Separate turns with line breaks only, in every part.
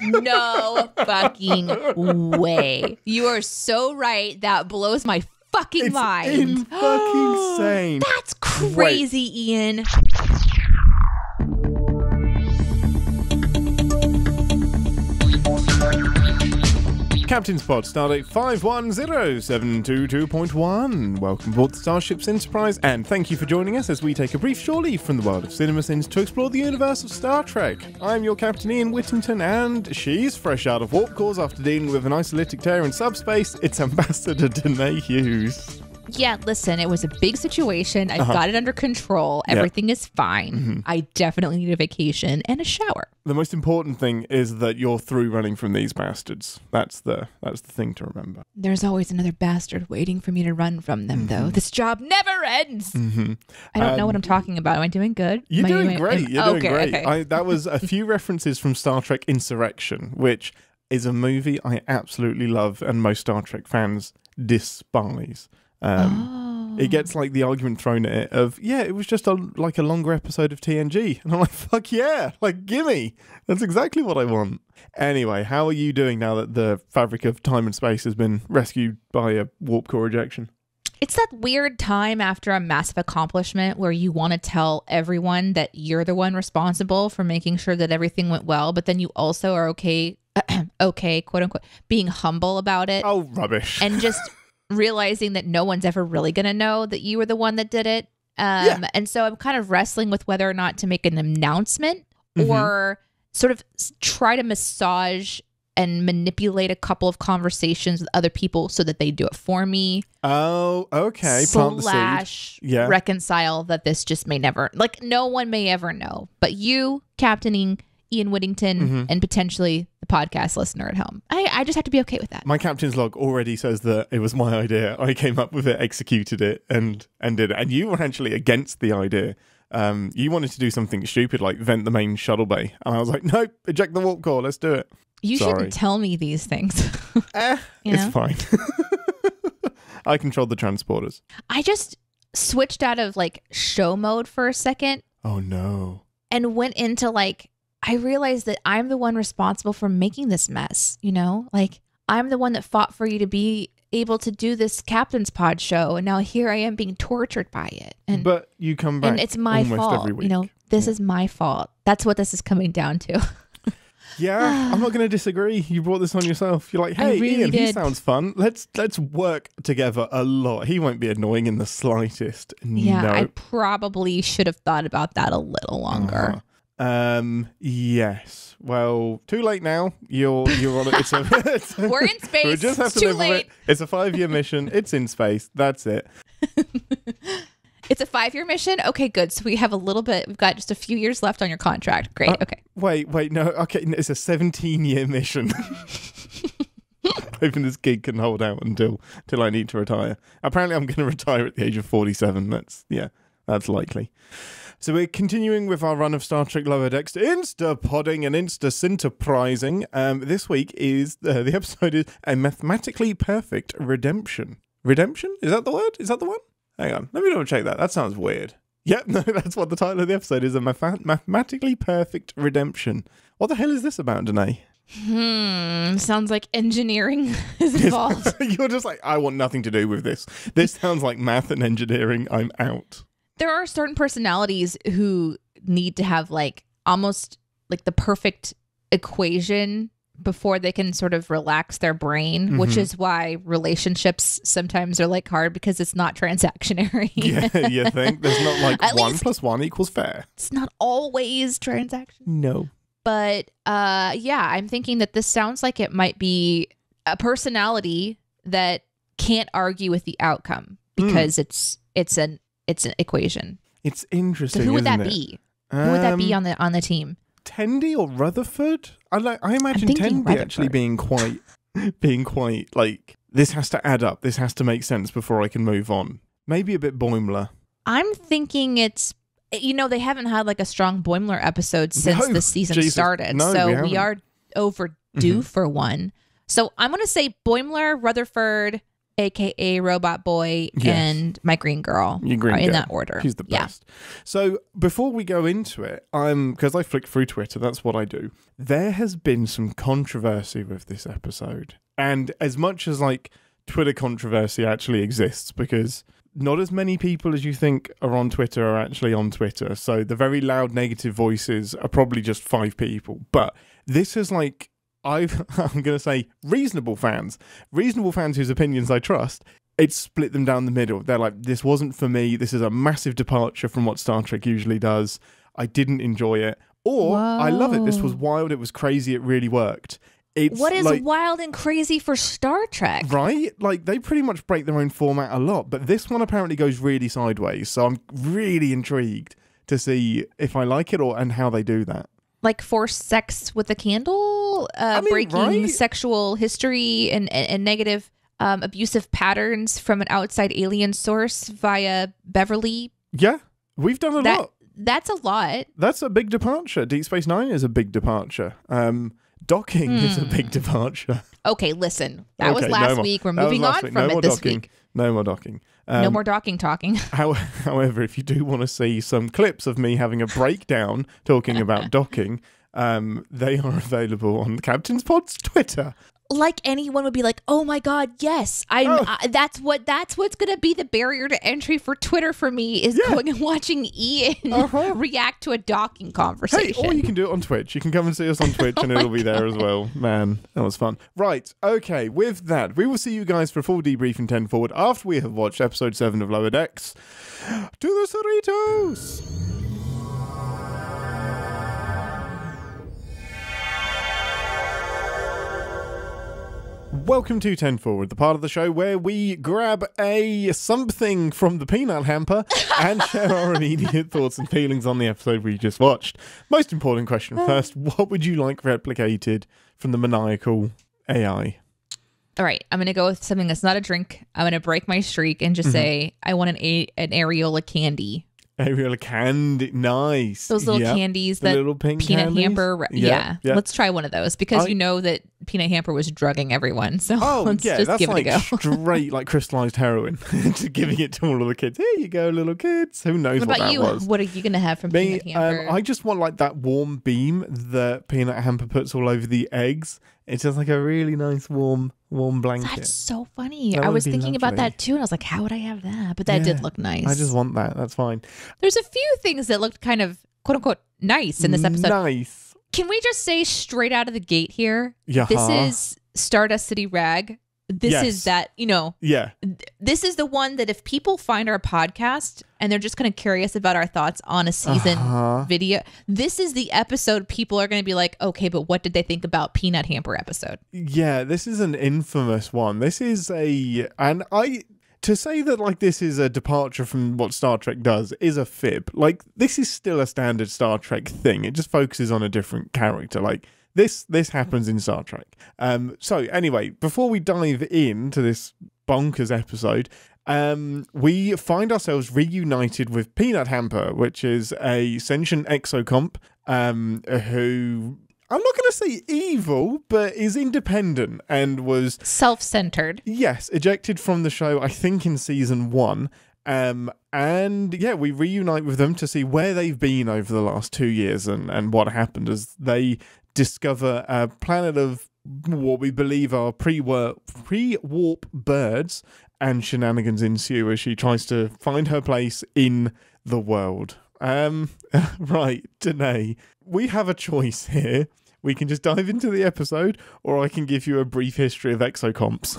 No fucking way. You are so right. That blows my fucking
It's
mind.
in fucking sane.
That's crazy, Ian.
Captain's Pod, Stardate 510722.1. Welcome aboard the Starships Enterprise, and thank you for joining us as we take a brief shore leave from the world of cinema sins to explore the universe of Star Trek. I'm your Captain Ian Whittington, and she's fresh out of warp cores after dealing with an isolytic tear in subspace. It's Ambassador Deneé Hughes.
Yeah, listen, it was a big situation. I've got it under control.
Uh-huh. Mm-hmm.
Everything is fine. I definitely need a vacation and a shower.
The most important thing is that you're through running from these bastards. That's the that's the thing to remember.
There's always another bastard waiting for me to run from them,
Mm-hmm.
though. This job never ends. I don't know what I'm talking about. Am I doing good?
Um, You're doing
am
great. You're
okay,
doing great.
okay.
I, that was a few references from Star Trek Insurrection, which is a movie I absolutely love and most Star Trek fans despise. Um,
Oh.
It gets like the argument thrown at it of, yeah, it was just a like a longer episode of TNG, and I'm like, fuck yeah, like gimme, that's exactly what I want. Anyway, how are you doing now that the fabric of time and space has been rescued by a warp core ejection?
It's that weird time after a massive accomplishment where you want to tell everyone that you're the one responsible for making sure that everything went well, but then you also are okay, okay, quote unquote, being humble about it
Oh, rubbish.
and just realizing that no one's ever really going to know that you were the one that did it. Um,
Yeah.
And so I'm kind of wrestling with whether or not to make an announcement
Mhm.
or sort of try to massage and manipulate a couple of conversations with other people so that they do it for me
oh, okay. Plant the seed.
slash
Yeah.
reconcile that this just may never like no one may ever know but you captaining ian whittington
Mm-hmm.
and potentially podcast listener at home I, I just have to be okay with that
My captain's log already says that it was my idea. I came up with it, executed it, and and did it. And you were actually against the idea. Um, you wanted to do something stupid like vent the main shuttle bay, and I was like, nope, eject the warp core. Let's do it.
you
Sorry.
shouldn't tell me these things
Eh,
You
it's fine. I controlled the transporters.
i just switched out of like show mode for a second
Oh no.
and went into like I realized that I'm the one responsible for making this mess, you know? Like I'm the one that fought for you to be able to do this captain's pod show and now here I am being tortured by it. And
but you come back.
and it's my fault,
every week.
you know. This is my fault. That's what this is coming down to.
Yeah, I'm not going to disagree. You brought this on yourself. You're like, hey,
really
Ian, he sounds fun. Let's let's work together a lot. He won't be annoying in the slightest.
yeah,
no.
I probably should have thought about that a little longer.
Uh-huh. Um. Yes. Well, too late now. You're you're on it. It's a, it's a-
We're in space.
We just have
It's
to live with
late.
it. It's a five year mission. It's in space. That's it.
It's a 5-year mission. Okay, good. So we have a little bit we've got just a few years left on your contract. Great.
Uh,
okay.
Wait, wait, no. Okay, it's a 17 year mission. Hoping this gig can hold out until until I need to retire. Apparently, I'm going to retire at the age of 47. That's yeah, that's likely. So we're continuing with our run of Star Trek Lower Decks Insta podding and Insta Sinterprising. Um, this week is uh, the episode is a mathematically perfect redemption. Redemption is that the word? Is that the one? Hang on, let me double check that. That sounds weird. Yep, no, that's what the title of the episode is: a math- mathematically perfect redemption. What the hell is this about, Deneé?
Hmm. Sounds like engineering is involved.
You're just like, I want nothing to do with this. This sounds like math and engineering. I'm out.
There are certain personalities who need to have like almost like the perfect equation before they can sort of relax their brain, which
Mhm.
is why relationships sometimes are like hard because it's not transactionary.
Yeah, you think there's not like
At
one
least-
plus one equals fair?
it's not always transaction.
No.
But uh yeah, I'm thinking that this sounds like it might be a personality that can't argue with the outcome
Hmm.
because it's it's an it's an equation.
It's
So
interesting.
who would that
it?
be? Who would that be
Um,
on the on the team?
Tendi or Rutherford? I like. I imagine Tendi actually being quite, being quite like this has to add up. This has to make sense before I can move on. Maybe a bit Boimler.
I'm thinking it's you know they haven't had like a strong Boimler episode since
No,
the season
Jesus.
started,
No,
so
we
we, are overdue
Mhm.
for one. So I'm gonna say Boimler, Rutherford, aka Robot Boy,
Yes.
and my Green Girl.
Your green
in
girl.
that order.
He's the
Yeah.
best. So before we go into it, I'm because I flick through Twitter. That's what I do. There has been some controversy with this episode, and as much as like Twitter controversy actually exists, because not as many people as you think are on Twitter are actually on Twitter. So the very loud negative voices are probably just five people. But this is like I've I'm gonna say reasonable fans, reasonable fans whose opinions I trust. it split them down the middle. They're like, this wasn't for me. This is a massive departure from what Star Trek usually does. I didn't enjoy it. Or I love it. This was wild. It was crazy. It really worked. It's
What is
like,
wild and crazy for Star Trek?
Right? Like they pretty much break their own format a lot, but this one apparently goes really sideways. So I'm really intrigued to see if I like it or and how they do that.
Like forced sex with a candle, uh,
I mean,
breaking
right?
sexual history and, and, and negative um, abusive patterns from an outside alien source via Beverly.
Yeah, we've done a
That
lot.
that's a lot.
That's a big departure. Deep Space Nine is a big departure. Um, docking is a big departure.
Okay, listen. That was
Okay, no
last
more.
week. We're
That was
moving on
week.
from
no
it
more
this
docking.
week.
No more docking. Um,
no more docking talking.
How, however, if you do want to see some clips of me having a breakdown talking about docking, um, they are available on the Captain's Pod's Twitter.
like anyone would be like, "Oh my god, yes, I'm."
Oh.
I, that's what that's what's gonna be the barrier to entry for Twitter for me is
Yeah.
going and watching Ian
Uh-huh.
react to a docking conversation.
Hey, or you can do it on Twitch. You can come and see us on Twitch and it'll be there as well. Man, that was fun. Right, okay, with that, we will see you guys for a full debrief in 10 forward after we have watched episode 7 of Lower Decks. To the Cerritos! Welcome to 10 Forward, the part of the show where we grab a something from the peanut hamper and share our immediate thoughts and feelings on the episode we just watched. Most important question mm. first what would you like replicated from the maniacal AI?
All right, I'm gonna go with something that's not a drink. I'm gonna break my streak and just mm-hmm. say I want an a- an areola candy.
Ariel candy, nice.
Those little
Yep.
candies
The
that
little pink
peanut
candies?
hamper.
Yeah,
Yeah,
yeah.
let's try one of those because
I-
you know that peanut hamper was drugging everyone. So
Oh
let's
yeah,
just
that's
give
like
it a go.
straight like crystallized heroin. Just giving it to all of the kids. Here you go, little kids. Who knows
what
what,
about you?
was?
What are you gonna have from
Me,
peanut hamper?
um, I just want like that warm beam that peanut hamper puts all over the eggs. It's just like a really nice warm, warm blanket.
That's so funny.
That
I was thinking about that too, and I was like, how would I have that? But that
Yeah,
did look nice.
I just want that. That's fine.
There's a few things that looked kind of quote unquote nice in this episode.
Nice.
Can we just say straight out of the gate here?
Yeah.
This is Stardust City Rag. This
Yes.
is that, you know,
Yeah.
this is the one that if people find our podcast and they're just kind of curious about our thoughts on a season
Uh-huh.
video, this is the episode people are going to be like, okay, but what did they think about Peanut Hamper episode?
Yeah, this is an infamous one. This is a and I to say that like this is a departure from what Star Trek does is a fib. Like this is still a standard Star Trek thing. It just focuses on a different character. Like this this happens in Star Trek. Um so anyway, before we dive into this bonkers episode, um, we find ourselves reunited with Peanut Hamper, which is a sentient exocomp um, who I'm not going to say evil, but is independent and was
Self centered.
yes ejected from the show. I think in season one. Um, and yeah, we reunite with them to see where they've been over the last two years and, and what happened as they discover a planet of what we believe are pre-warp, pre-warp birds and shenanigans ensue as she tries to find her place in the world. Um, right, Deneé, we have a choice here. We can just dive into the episode, or I can give you a brief history of exocomps.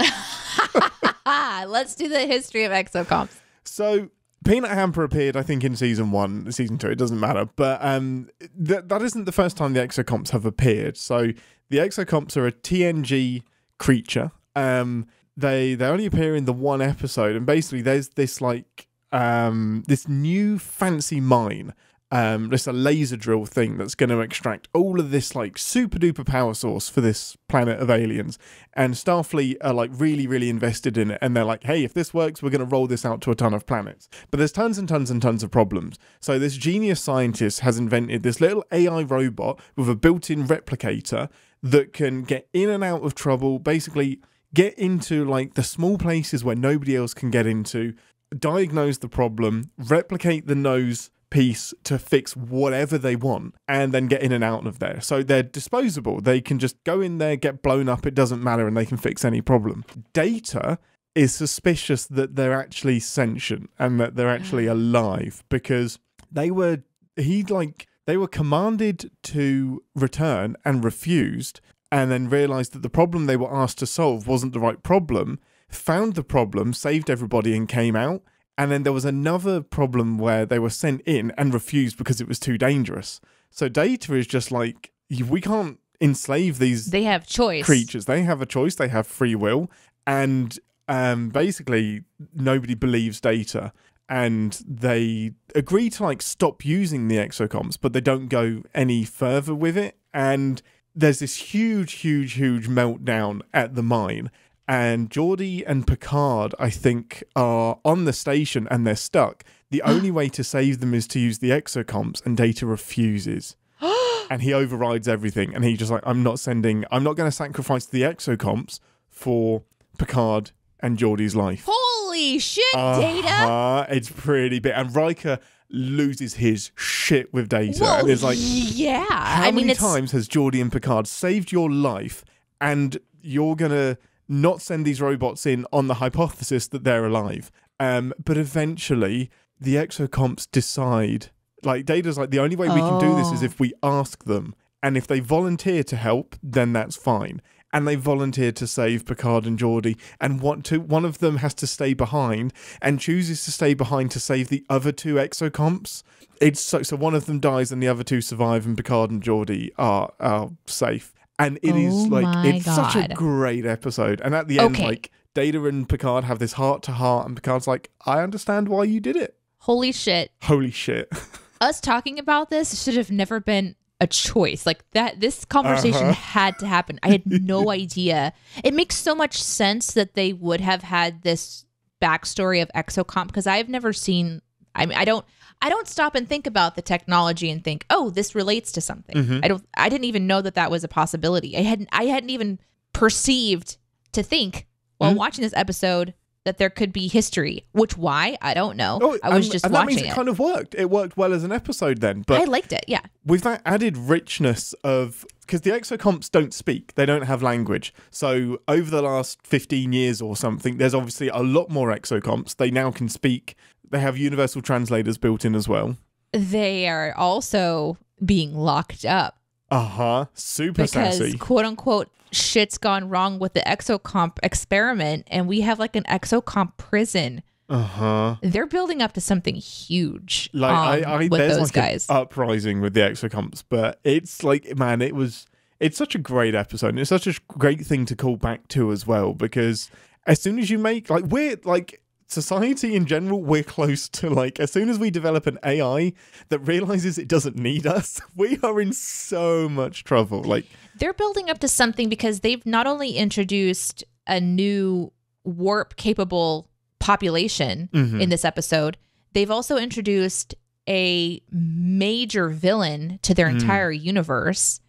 Let's do the history of exocomps.
So Peanut Hamper appeared, I think, in season one, season two. It doesn't matter, but um, th- that isn't the first time the exocomps have appeared. So the exocomps are a TNG creature. Um, they they only appear in the one episode, and basically there's this like um this new fancy mine. Um, it's a laser drill thing that's going to extract all of this like super duper power source for this planet of aliens, and Starfleet are like really, really invested in it. And they're like, hey, if this works, we're going to roll this out to a ton of planets. But there's tons and tons and tons of problems. So this genius scientist has invented this little AI robot with a built in replicator that can get in and out of trouble, basically get into like the small places where nobody else can get into, diagnose the problem, replicate the nose piece to fix whatever they want and then get in and out of there. So they're disposable. They can just go in there, get blown up, it doesn't matter, and they can fix any problem. Data is suspicious that they're actually sentient and that they're actually mm. alive because they were he like they were commanded to return and refused and then realized that the problem they were asked to solve wasn't the right problem found the problem saved everybody and came out and then there was another problem where they were sent in and refused because it was too dangerous so data is just like we can't enslave these
They have choice.
creatures. They have a choice. They have free will, and um, basically nobody believes Data, and they agree to like stop using the exocomps, but they don't go any further with it. And there's this huge, huge, huge meltdown at the mine. And Geordi and Picard, I think, are on the station and they're stuck. The only way to save them is to use the exocomps, and Data refuses and he overrides everything and he just like i'm not sending i'm not going to sacrifice the exocomps for picard and geordi's life
Holy shit, Data.
uh-huh, it's pretty big and Riker loses his shit with data
Well,
and it's like
yeah.
how
I
many
it's
times has geordi and picard saved your life and you're gonna not send these robots in on the hypothesis that they're alive um but eventually the exocomps decide like data's like the only way we can do this is
Oh.
if we ask them and if they volunteer to help then that's fine and they volunteer to save Picard and Geordi, and one, to, one of them has to stay behind and chooses to stay behind to save the other two exocomps. It's so, so one of them dies and the other two survive, and Picard and Geordi are are safe. And it is
Oh
like
my
it's such a great episode. And at the end,
Okay.
like Data and Picard have this heart to heart, and Picard's like, "I understand why you did it."
holy shit.
Holy shit!
Us talking about this should have never been a choice. Like that this conversation
Uh-huh.
had to happen. I had no idea. It makes so much sense that they would have had this backstory of exocomp because I've never seen I mean I don't I don't stop and think about the technology and think, "Oh, this relates to something."
Mm-hmm.
I don't I didn't even know that that was a possibility. I hadn't I hadn't even perceived to think while
Mm-hmm.
watching this episode that there could be history. Which why? I don't know.
Oh,
I was
and-
just
and that
watching
means it,
it.
kind of worked. It worked well as an episode then, but
I liked it. Yeah.
with that added richness of because the exocomps don't speak they don't have language so over the last 15 years or something there's obviously a lot more exocomps they now can speak they have universal translators built in as well
they are also being locked up
uh-huh. Super
because
sassy
quote unquote shit's gone wrong with the exocomp experiment and we have like an exocomp prison.
Uh-huh.
They're building up to something huge
like
um,
I, I
with
there's
those
like
guys.
uprising with the exocomps but it's like man it was it's such a great episode and it's such a great thing to call back to as well because as soon as you make like we're like society in general we're close to like as soon as we develop an ai that realizes it doesn't need us we are in so much trouble like
they're building up to something because they've not only introduced a new warp capable population
Mhm.
in this episode, they've also introduced a major villain to their
Mm.
entire universe.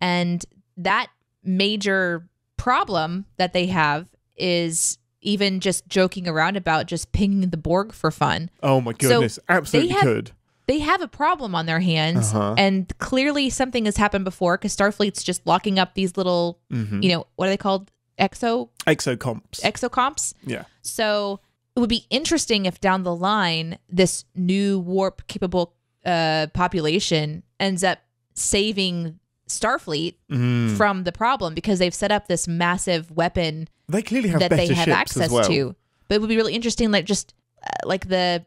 And that major problem that they have is even just joking around about just pinging the Borg for fun.
oh my goodness absolutely
have-
could
They have a problem on their hands,
Uh-huh.
and clearly something has happened before because Starfleet's just locking up these little,
Mhm.
you know, what are they called? Exo
exocomps
exocomps.
yeah
So it would be interesting if down the line this new warp capable uh, population ends up saving Starfleet
Mm.
from the problem because they've set up this massive weapon
they clearly have
that they have access
well
to. But it would be really interesting, like just uh, like the,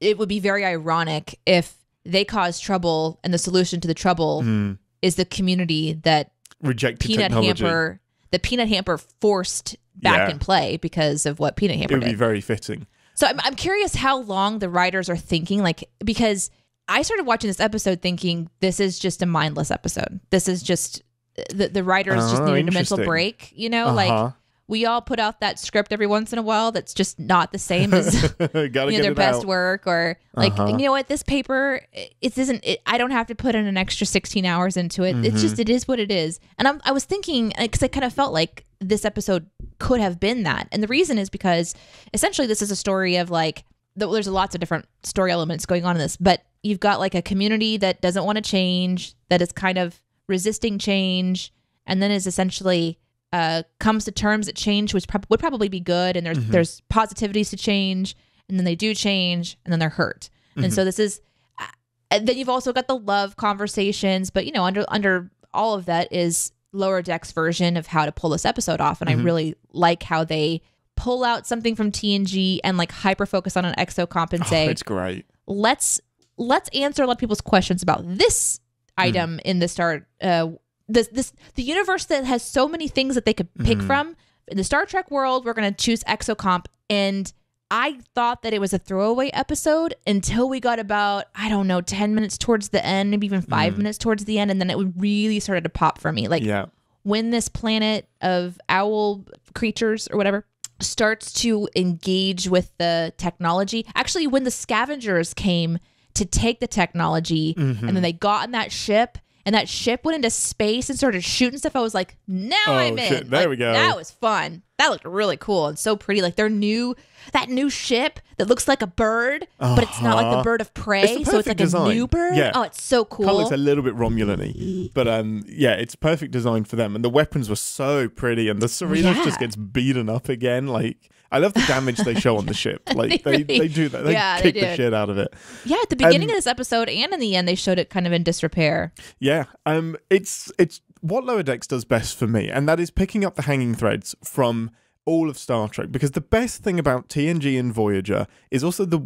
it would be very ironic if they cause trouble and the solution to the trouble
Mm.
is the community that
rejected
Peanut
technology
Hamper, the Peanut Hamper forced back
Yeah.
in play because of what Peanut hamper.
it would be very fitting
So I'm, I'm curious how long the writers are thinking, like, because I started watching this episode thinking this is just a mindless episode. This is just the, the writers just
Oh,
needed a mental break, you know,
Uh-huh.
like we all put out that script every once in a while that's just not the same as you know their best
out.
work or like
Uh-huh.
you know what this paper it it isn't it, i don't have to put in an extra 16 hours into it it's
Mm-hmm.
just it is what it is and I'm, i was thinking because i kind of felt like this episode could have been that. And the reason is because essentially this is a story of like th- there's lots of different story elements going on in this, but you've got like a community that doesn't want to change, that is kind of resisting change, and then is essentially uh, comes to terms that change which prob- would probably be good, and there's there's positivities to change, and then they do change, and then they're hurt, and so this is. uh, And then you've also got the love conversations, but you know under under all of that is lower decks version of how to pull this episode off, and I really like how they pull out something from TNG and like hyper focus on an exocomp and
Oh, it's great.
let's let's answer a lot of people's questions about this hmm. item in the star uh this this the universe that has so many things that they could pick hmm. from. In the star trek world we're going to choose exocomp and i thought that it was a throwaway episode until we got about i don't know 10 minutes towards the end maybe even 5 hmm. minutes towards the end and then it really started to pop for me. Like
Yeah.
when this planet of owl creatures or whatever starts to engage with the technology actually when the scavengers came to take the technology and then they got in that ship and that ship went into space and started shooting stuff i was like now
Oh,
i'm in
shit. There
Like,
we go.
that was fun that looked really cool and so pretty like their new that new ship that looks like a bird but it's not like the
Uh-huh.
bird of prey
It's
so it's like
design.
a new bird
Yeah.
oh it's so cool
Kind of looks a little bit Romulan-y, but um, yeah, it's perfect design for them. And the weapons were so pretty, and the Cerritos
Yeah.
just gets beaten up again. Like I love the damage they show on the ship. Like
They
they,
really-
they do that. They
yeah, they
kick the shit out of it.
yeah at the beginning
Um,
of this episode and in the end they showed it kind of in disrepair
Yeah, um, it's it's what Lower Decks does best for me, and that is picking up the hanging threads from all of Star Trek. Because the best thing about TNG and Voyager is also the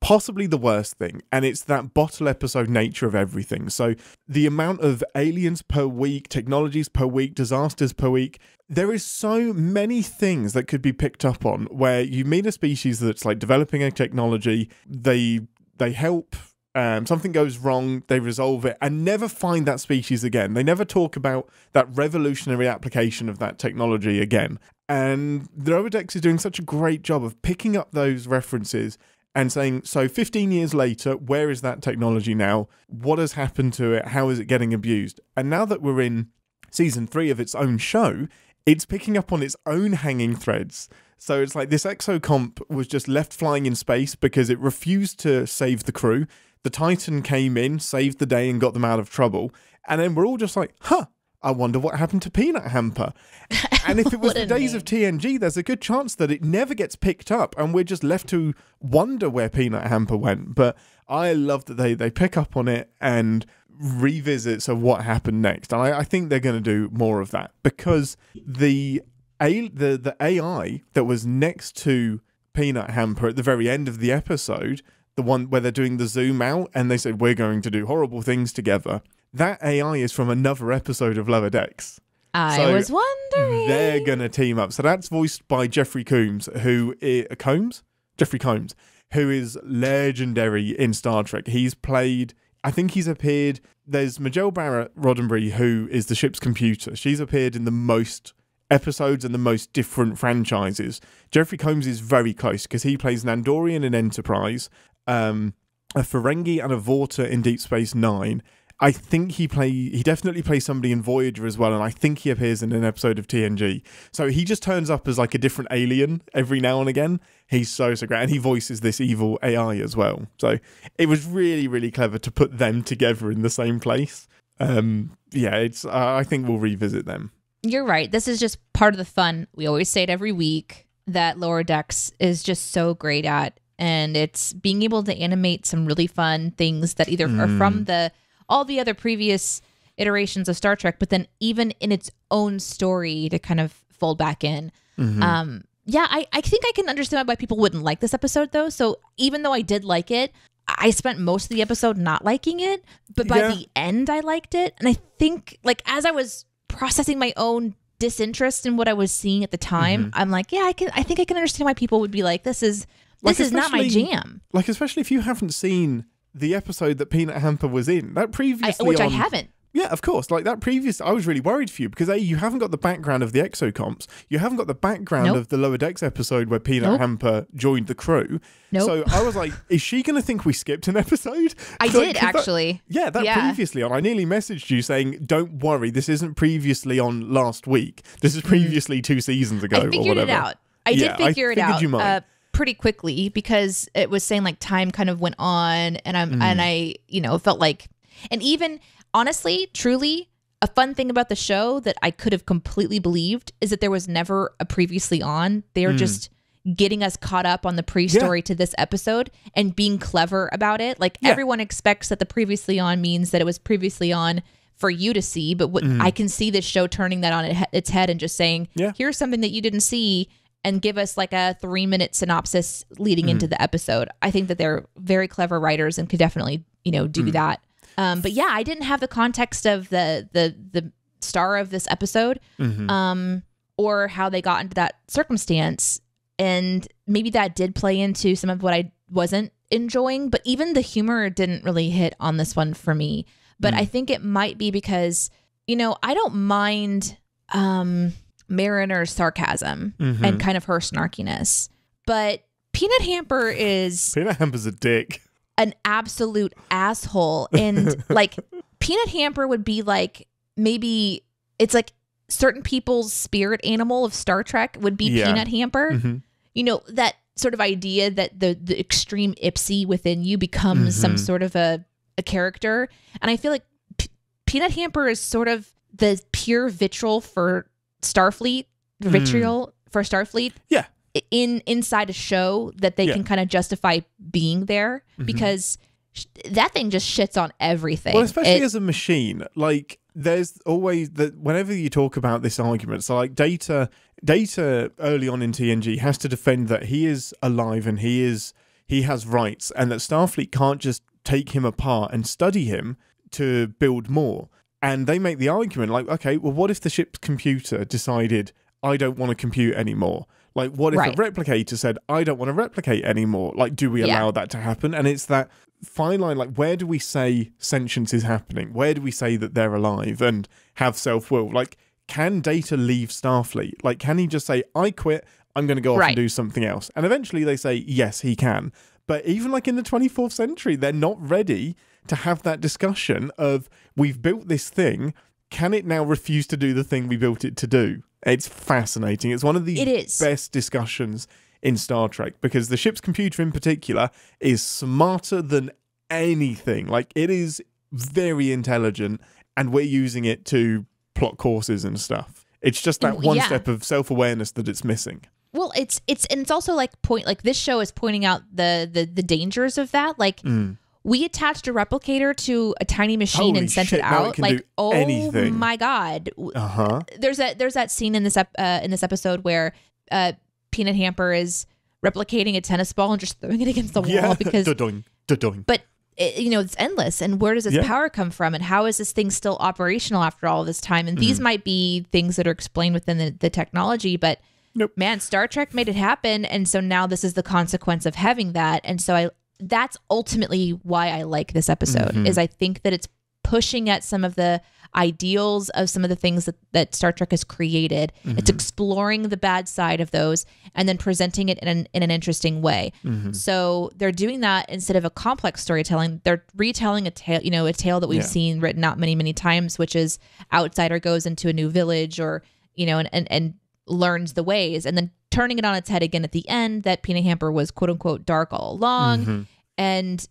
possibly the worst thing, and it's that bottle episode nature of everything. So the amount of aliens per week, technologies per week, disasters per week. There is so many things that could be picked up on where you meet a species that's like developing a technology, they they help um, something goes wrong, they resolve it, and never find that species again. They never talk about that revolutionary application of that technology again. And the Decks is doing such a great job of picking up those references and saying, so 15 years later, where is that technology now? What has happened to it? How is it getting abused? And now that we're in season three of its own show, it's picking up on its own hanging threads. So it's like this exocomp was just left flying in space because it refused to save the crew. The Titan came in, saved the day, and got them out of trouble. And then we're all just like, huh, I wonder what happened to Peanut Hamper. And if it was the days of TNG, there's a good chance that it never gets picked up and we're just left to wonder where Peanut Hamper went. But I love that they, they pick up on it and revisit of what happened next. And I, I think they're going to do more of that because the a the the AI that was next to Peanut Hamper at the very end of the episode, the one where they're doing the zoom out and they said we're going to do horrible things together. That AI is from another episode of Lower Decks.
i
So
was wondering
They're gonna team up. So that's voiced by Jeffrey Combs, who Combs, Jeffrey Combs, who is legendary in Star Trek. He's played. I think he's appeared. There's Majel Barrett Roddenberry, who is the ship's computer. She's appeared in the most episodes and the most different franchises. Jeffrey Combs is very close because he plays an Andorian in Enterprise, um, a Ferengi and a Vorta in Deep Space Nine. I think he play he definitely plays somebody in Voyager as well, and I think he appears in an episode of TNG. So he just turns up as like a different alien every now and again. He's so so great, and he voices this evil AI as well. So it was really really clever to put them together in the same place. Um, yeah, it's uh, I think we'll revisit them.
You're right. This is just part of the fun. We always say it every week that Lower Decks is just so great at. And it's being able to animate some really fun things that either are from the all the other previous iterations of Star Trek, but then even in its own story to kind of fold back in. Um, yeah, I, I think I can understand why people wouldn't like this episode though. So even though I did like it, I spent most of the episode not liking it, but by
Yeah.
the end I liked it. And I think like as I was processing my own disinterest in what I was seeing at the time, I'm like, yeah, I can I think I can understand why people would be like, this is this
Like,
is not my jam.
Like especially if you haven't seen the episode that Peanut Hamper was in. That
I,
previously
which I haven't.
Yeah, of course. Like that previous, I was really worried for you because A, you haven't got the background of the exocomps. You haven't got the background
Nope.
of the Lower Decks episode where Peanut
Nope.
Hamper joined the crew.
Nope.
So I was like, is she going to think we skipped an episode?
I
Like,
did
'cause that-
actually.
yeah, that
Yeah.
previously on. I nearly messaged you saying, don't worry, this isn't previously on last week. This is previously two seasons ago
Mm. I
or
figured
whatever.
it out. I
Yeah,
did
I
figure it out
you might.
uh, pretty quickly because it was saying like time kind of went on, and I'm
Mm.
and I you know felt like, and even honestly, truly. A fun thing about the show that I could have completely believed is that there was never a previously on. They
Mm.
are just getting us caught up on the pre-story to this episode and being clever about it. Like
Yeah.
everyone expects that the previously on means that it was previously on for you to see, but what I can see this show turning that on its head and just saying,
Mm. Yeah.
here's something that you didn't see and give us like a 3-minute synopsis leading
Mm-hmm.
into the episode. I think that they're very clever writers and could definitely, you know,
Mm.
do that. Um, but yeah, I didn't have the context of the the the star of this episode
Mhm.
um, or how they got into that circumstance. And maybe that did play into some of what I wasn't enjoying, but even the humor didn't really hit on this one for me. But I think it might be because, you know, I don't mind um, Mariner's sarcasm
Mhm.
and kind of her snarkiness, but Peanut Hamper is
Peanut Hamper's a dick.
an absolute asshole. And like Peanut Hamper would be like maybe it's like certain people's spirit animal of Star Trek would be
Yeah.
Peanut Hamper.
Mhm.
You know, that sort of idea that the the extreme Ipsy within you becomes some
Mhm.
sort of a, a character. And I feel like P- Peanut Hamper is sort of the pure vitriol for Starfleet, vitriol for Starfleet.
Yeah.
in inside a show that they
Yeah.
can kind of justify being there
Mhm.
because sh- that thing just shits on everything.
Well, especially
It-
as a machine, like there's always that whenever you talk about this argument, so like data, data early on in TNG has to defend that he is alive and he is he has rights, and that Starfleet can't just take him apart and study him to build more. And they make the argument like, okay, well, what if the ship's computer decided I don't want to compute anymore? Like, what if
Right.
a replicator said I don't want to replicate anymore? Like, do we
Yeah.
allow that to happen? And it's that fine line like where do we say sentience is happening where do we say that they're alive and have self-will like can data leave starfleet like can he just say i quit i'm going to go off
Right.
and do something else and eventually they say yes he can but even like in the 24th century they're not ready to have that discussion of we've built this thing can it now refuse to do the thing we built it to do it's fascinating it's one of the
It is.
best discussions in Star Trek because the ship's computer in particular is smarter than anything. Like it is very intelligent and we're using it to plot courses and stuff. It's just that one
yeah.
step of self-awareness that it's missing.
well, it's it's and it's also like point like this show is pointing out the the the dangers of that. Like
Mm.
We attached a replicator to a tiny machine
Holy
and sent
shit,
it
it
out.
can
like oh
anything.
my god,
Uh-huh.
there's that there's that scene in this ep- uh, in this episode where uh, Peanut Hamper is replicating a tennis ball and just throwing it against the wall
Yeah.
because
da-doing, da-doing.
but it, you know it's endless and where does this
Yeah.
power come from and how is this thing still operational after all this time and these
Mm-hmm.
might be things that are explained within the, the technology but
Nope.
man star trek made it happen and so now this is the consequence of having that and so i that's ultimately why i like this episode
Mhm.
is i think that it's pushing at some of the ideals of some of the things that, that star trek has created it's
Mm-hmm.
exploring the bad side of those and then presenting it in an, in an interesting way
Mhm.
so they're doing that instead of a complex storytelling. They're retelling a tale, you know, a tale that we've
Yeah.
seen written out many, many times, which is outsider goes into a new village or, you know, and, and, and learns the ways and then turning it on its head again at the end that Peanut Hamper was quote unquote dark all along.
Mhm.
And,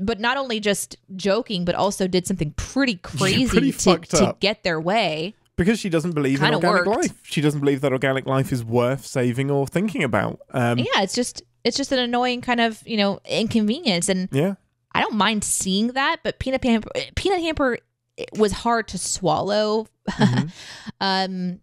but not only just joking, but also did something pretty crazy
pretty
to, to get their way.
Because she doesn't believe in
Kinda
organic
worked.
life. She doesn't believe that organic life is worth saving or thinking about. Um,
Yeah. It's just, it's just an annoying kind of, you know, inconvenience. And
yeah.
I don't mind seeing that, but peanut hamper peanut hamper it was hard to swallow.
Mhm.
um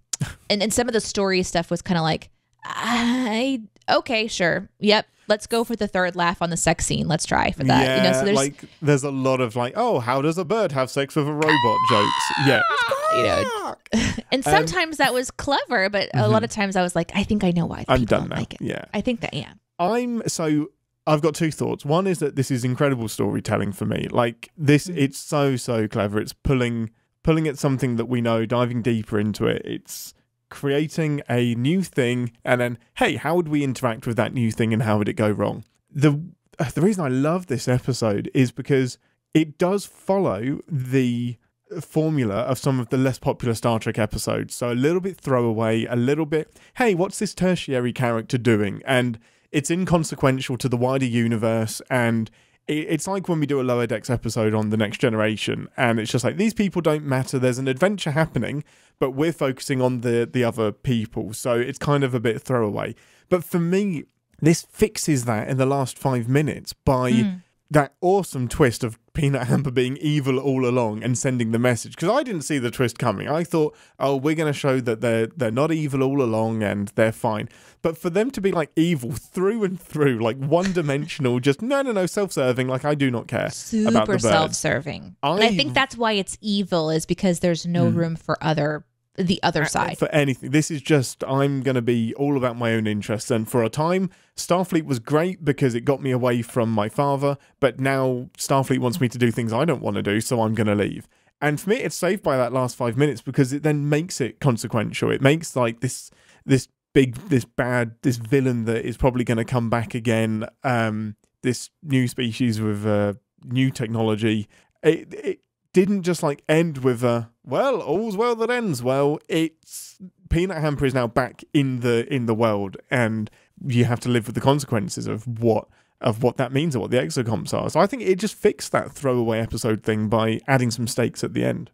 and and some of the story stuff was kind of like I okay, sure. Yep. Let's go for the third laugh on the sex scene. Let's try for that.
Yeah,
you know, so there's
like there's a lot of like, oh, how does a bird have sex with a robot jokes? Yeah.
you know, and
Um,
sometimes that was clever, but a lot of times I was like, I think I know why
I'm done
don't
now.
like it.
Yeah.
I think that yeah.
I'm so I've got two thoughts. One is that this is incredible storytelling for me. Like this
Mm.
it's so so clever. It's pulling pulling at something that we know, diving deeper into it. It's creating a new thing, and then, hey, how would we interact with that new thing and how would it go wrong? The, uh, the reason I love this episode is because it does follow the formula of some of the less popular Star Trek episodes. So a little bit throwaway, a little bit, hey, what's this tertiary character doing? And it's inconsequential to the wider universe and it's like when we do a lower decks episode on the next generation and it's just like these people don't matter. There's an adventure happening but we're focusing on the the other people. So it's kind of a bit throwaway. But for me this fixes that in the last 5 minutes by mm that awesome twist of Peanut Hamper being evil all along and sending the message because I didn't see the twist coming. I thought, oh, we're going to show that they're they're not evil all along and they're fine. But for them to be like evil through and through, like one dimensional, just no, no, no, self serving. Like I do not care.
Super self serving. I, I think that's why it's evil is because there's no mm. room for other the other side.
For anything. This is just, I'm going to be all about my own interests. And for a time, Starfleet was great because it got me away from my father. But now Starfleet wants me to do things I don't want to do, so I'm going to leave. And for me, it's saved by that last five minutes because it then makes it consequential. It makes like this, this big, this bad, this villain that is probably going to come back again. Um, this new species with uh, new technology. It, it didn't just like end with a well, all's well that ends well. It's Peanut Hamper is now back in the in the world, and you have to live with the consequences of what of what that means and what the exocomps are. So I think it just fixed that throwaway episode thing by adding some stakes at the end.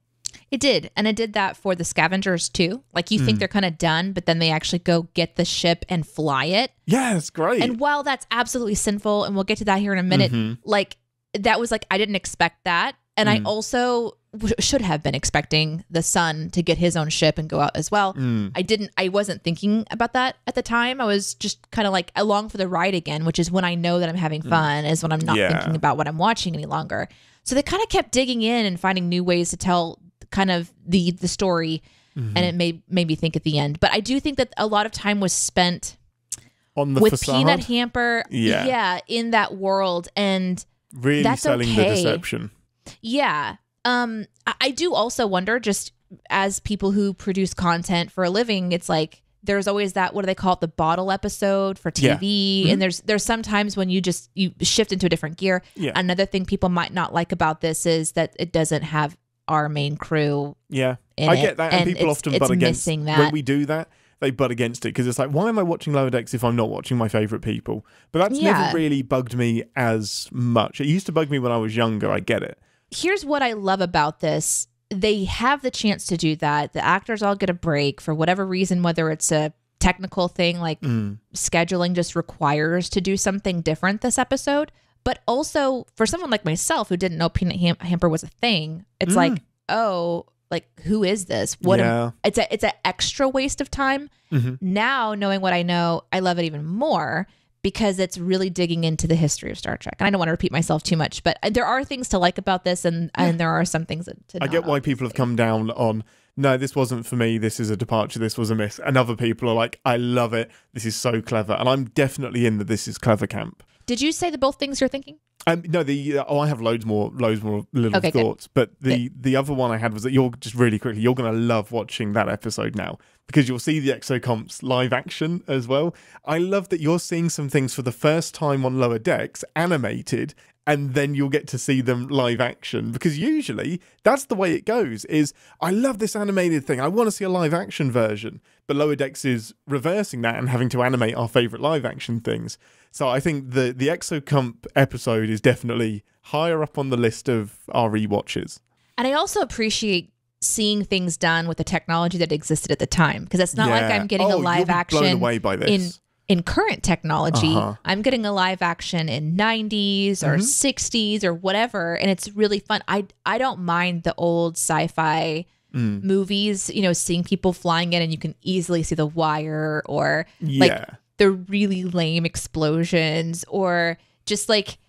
It did, and it did that for the scavengers too. Like you mm. think they're kind of done, but then they actually go get the ship and fly it.
Yeah, it's great.
And while that's absolutely sinful, and we'll get to that here in a minute, mm-hmm. like that was like I didn't expect that and mm. I also w- should have been expecting the son to get his own ship and go out as well. Mm. I didn't, I wasn't thinking about that at the time. I was just kind of like along for the ride again, which is when I know that I'm having mm. fun, mm. is when I'm not yeah. thinking about what I'm watching any longer. So they kind of kept digging in and finding new ways to tell kind of the the story. Mm-hmm. And it made made me think at the end. But I do think that a lot of time was spent
on the
with
facade?
Peanut Hamper, yeah. yeah, in that world, and
really that's selling okay. the deception.
Yeah. Um, I, I do also wonder, just as people who produce content for a living, it's like there's always that what do they call it the bottle episode for TV yeah. mm-hmm. and there's there's sometimes when you just you shift into a different gear.
Yeah.
Another thing people might not like about this is that it doesn't have our main crew.
Yeah. I get that and, and people often butt against that. when we do that they butt against it because it's like, why am I watching Lower Decks if I'm not watching my favorite people? But that's yeah. never really bugged me as much. It used to bug me when I was younger. I get it
here's what I love about this. They have the chance to do that. The actors all get a break for whatever reason, whether it's a technical thing like mm. scheduling just requires to do something different this episode. But also for someone like myself who didn't know peanut ham- hamper was a thing, it's mm. like, oh, like who is this? What? Yeah. Am- it's a it's an extra waste of time. Mm-hmm. Now knowing what I know, I love it even more because it's really digging into the history of Star Trek. And I don't want to repeat myself too much, but there are things to like about this, and and there are some things to.
I get why people have come down on. No, this wasn't for me. This is a departure. This was a miss. And other people are like, I love it. This is so clever. And I'm definitely in the this is clever camp.
Did you say the both things you're thinking?
Um, no, the uh, oh, I have loads more, loads more little okay, thoughts. Good. But the good. the other one I had was that you're just really quickly, you're going to love watching that episode now because you'll see the exocomps live action as well. I love that you're seeing some things for the first time on lower decks animated and then you'll get to see them live action because usually that's the way it goes is i love this animated thing i want to see a live action version but lower decks is reversing that and having to animate our favorite live action things so i think the the exocomp episode is definitely higher up on the list of our rewatches
and i also appreciate seeing things done with the technology that existed at the time because it's not yeah. like I'm getting
oh,
a live action
blown away by this.
in in current technology. Uh-huh. I'm getting a live action in 90s or mm-hmm. 60s or whatever and it's really fun. I I don't mind the old sci-fi mm. movies, you know, seeing people flying in and you can easily see the wire or yeah. The really lame explosions or just like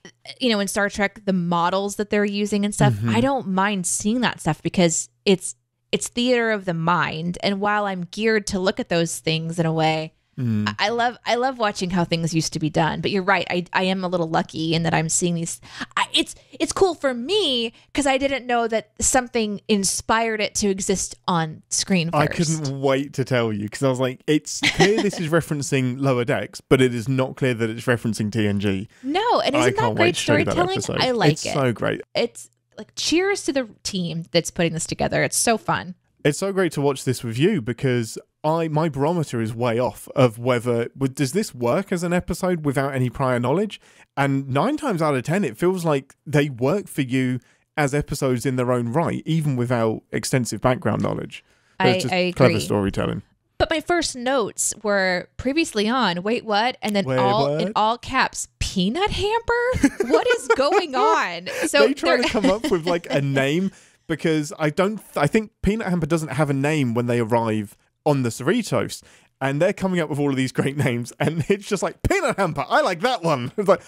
you know in Star Trek the models that they're using and stuff. Mm-hmm. I don't mind seeing that stuff because it's it's theater of the mind and while I'm geared to look at those things in a way,
Mm.
I- love I love watching how things used to be done. But you're right. I, I am a little lucky in that I'm seeing these. I, it's it's cool for me because I didn't know that something inspired it to exist on screen first.
I couldn't wait to tell you because I was like, it's clear this is referencing Lower Decks, but it is not clear that it's referencing TNG.
No, and
I
isn't that great
wait to show that
storytelling?
episode.
I like
it's
it.
so great.
it's like cheers to the team that's putting this together. It's so fun.
It's so great to watch this with you because I my barometer is way off of whether does this work as an episode without any prior knowledge. And nine times out of ten, it feels like they work for you as episodes in their own right, even without extensive background knowledge.
I- I
clever storytelling.
But my first notes were previously on. Wait, what? And then
Wait,
all in all caps. Peanut hamper? what is going on? So
they try to come up with like a name because I don't. I think Peanut Hamper doesn't have a name when they arrive on the Cerritos, and they're coming up with all of these great names, and it's just like Peanut Hamper. I like that one. It's like,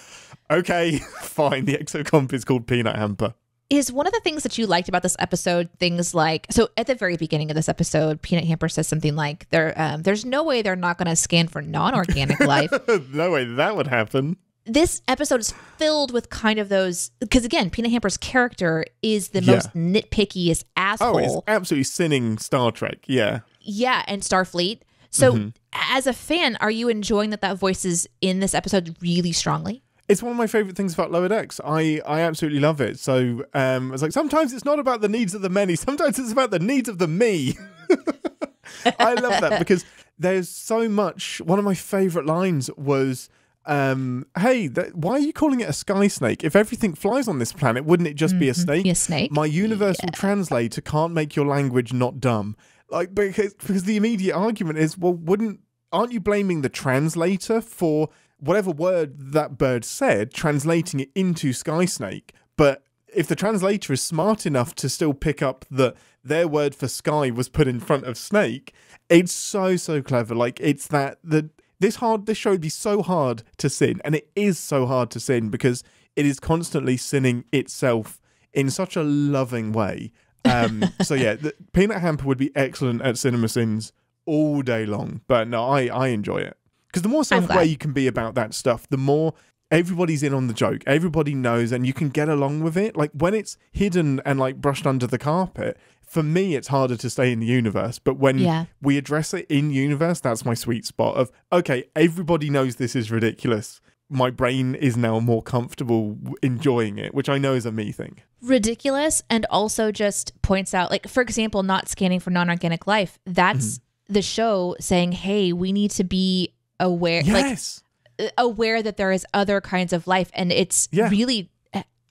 okay, fine. The exocomp is called Peanut Hamper.
is one of the things that you liked about this episode things like so at the very beginning of this episode peanut hamper says something like there um, there's no way they're not going to scan for non-organic life
no way that would happen.
this episode is filled with kind of those because again peanut hamper's character is the
Yeah.
most nitpickiest
Oh, it's absolutely sinning Star Trek. Yeah.
Yeah and starfleet so
Mm-hmm.
as a fan are you enjoying that that voice is in this episode really strongly
It's one of my favorite things about Lower Decks. I, I absolutely love it. So um, it's like sometimes it's not about the needs of the many, sometimes it's about the needs of the me. I love that because there's so much. One of my favorite lines was, um, "Hey, th- why are you calling it a sky snake? If everything flies on this planet, wouldn't it just be a snake?
Be a snake?
My universal translator can't make your language not dumb. Like because because the immediate argument is, well, wouldn't aren't you blaming the translator for whatever word that bird said, translating it into sky snake? But if the translator is smart enough to still pick up that their word for sky was put in front of snake, it's so so clever. Like it's that the this hard this show would be so hard to sin, and it is so hard to sin because it is constantly sinning itself in such a loving way. Um, so yeah, the, Peanut Hamper would be excellent at Cinema Sins all day long. But no, I I enjoy it because the more self-aware you can be about that stuff, the more everybody's in on the joke. Everybody knows, and you can get along with it. Like when it's hidden and like brushed under the carpet. For me, it's harder to stay in the universe, but when
Yeah.
we address it in universe, that's my sweet spot of okay, everybody knows this is ridiculous. My brain is now more comfortable enjoying it, which I know is a me thing.
ridiculous and also just points out like for example not scanning for non-organic life that's
Mm-hmm.
the show saying hey we need to be aware
Yes.
like uh, aware that there is other kinds of life and it's
Yeah.
really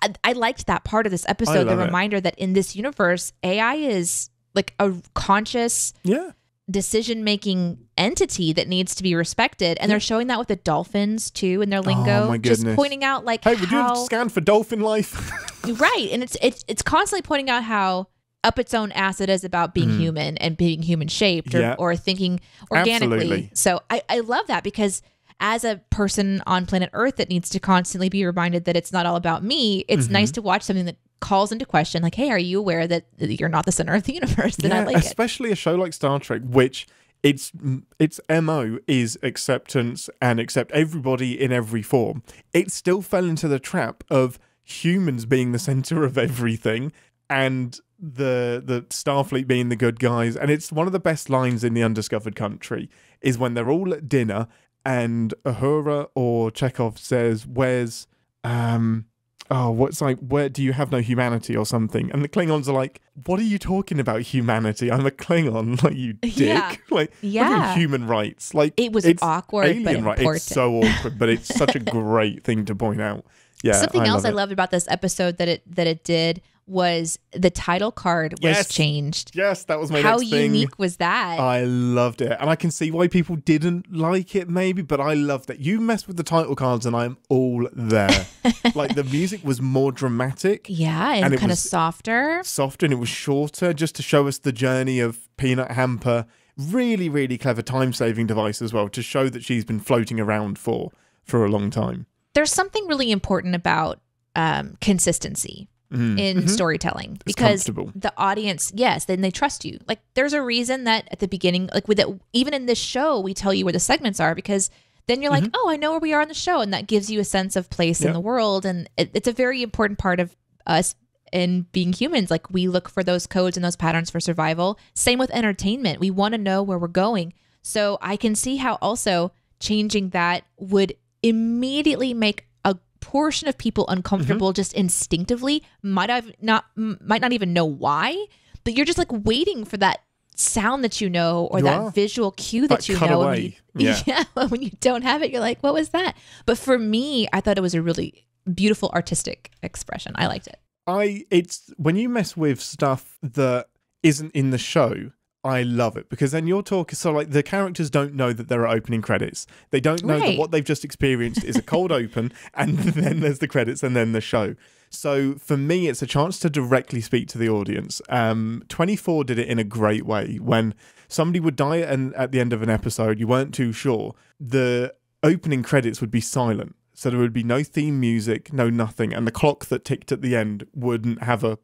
I, I liked that part of this episode the
love it.
reminder that in this universe ai is like a conscious
yeah.
Decision making entity that needs to be respected and they're showing that with the dolphins too in their lingo
Oh my
just pointing out like
Hey, would you
how
have scanned for dolphin life?
right and it's it's it's constantly pointing out how up its own ass it is about being human and being human shaped or,
Mm-hmm. Yeah.
or thinking organically
Absolutely.
so I, I love that because as a person on planet earth that needs to constantly be reminded that it's not all about me it's
Mm-hmm.
nice to watch something that calls into question like hey are you aware that you're not the center of the universe then i
yeah,
like it
especially a show like Star Trek, which its its mo is acceptance and accept everybody in every form. It still fell into the trap of humans being the center of everything and the the Starfleet being the good guys. And it's one of the best lines in the Undiscovered Country is when they're all at dinner and Uhura or Chekov says, "Where's um." Oh, what's like, where do you have no humanity or something? And the Klingons are like, what are you talking about, humanity? I'm a Klingon, like, you dick.
Yeah.
Like, what do you mean
Yeah.
human rights. Like,
It was
it's
awkward, but
alien right.
important.
It's so awkward, but it's such a great thing to point out. Yeah.
something
I
else
love
i loved about this episode that it that it did was the title card was
Yes.
changed
Yes, that was my
how
next thing.
unique was that
I loved it. And I can see why people didn't like it, maybe, but I loved it. You mess with the title cards, and I'm all there. like, the music was more dramatic.
yeah and,
And
kind of softer
softer and it was shorter just to show us the journey of Peanut Hamper. Really, really clever time saving device as well to show that she's been floating around for for a long time.
there's something really important about um, consistency Mm-hmm. in mm-hmm. storytelling because the audience, yes, then they trust you. Like there's a reason that at the beginning, like with it, even in this show, we tell you where the segments are because then you're like, mm-hmm. oh, I know where we are on the show, and that gives you a sense of place in the world, and it, it's a very important part of us in being humans. Like we look for those codes and those patterns for survival. Same with entertainment. We want to know where we're going. So I can see how also changing that would immediately make a portion of people uncomfortable
Mm-hmm.
just instinctively. Might have not might not even know why, but you're just like waiting for that sound that you know or
You
that
are.
visual cue that,
That
you know.
cutaway.
you-
Yeah.
yeah, when you don't have it, you're like, what was that? But for me, I thought it was a really beautiful artistic expression. I liked it.
I it's when you mess with stuff that isn't in the show. I love it because then your talk is So like the characters don't know that there are opening credits. They don't know that what they've just experienced is a cold open, and then there's the credits and then the show. So for me, it's a chance to directly speak to the audience. Um, 24 did it in a great way. When somebody would die and at the end of an episode, you weren't too sure. The opening credits would be silent. So there would be no theme music, no nothing, and the clock that ticked at the end wouldn't have a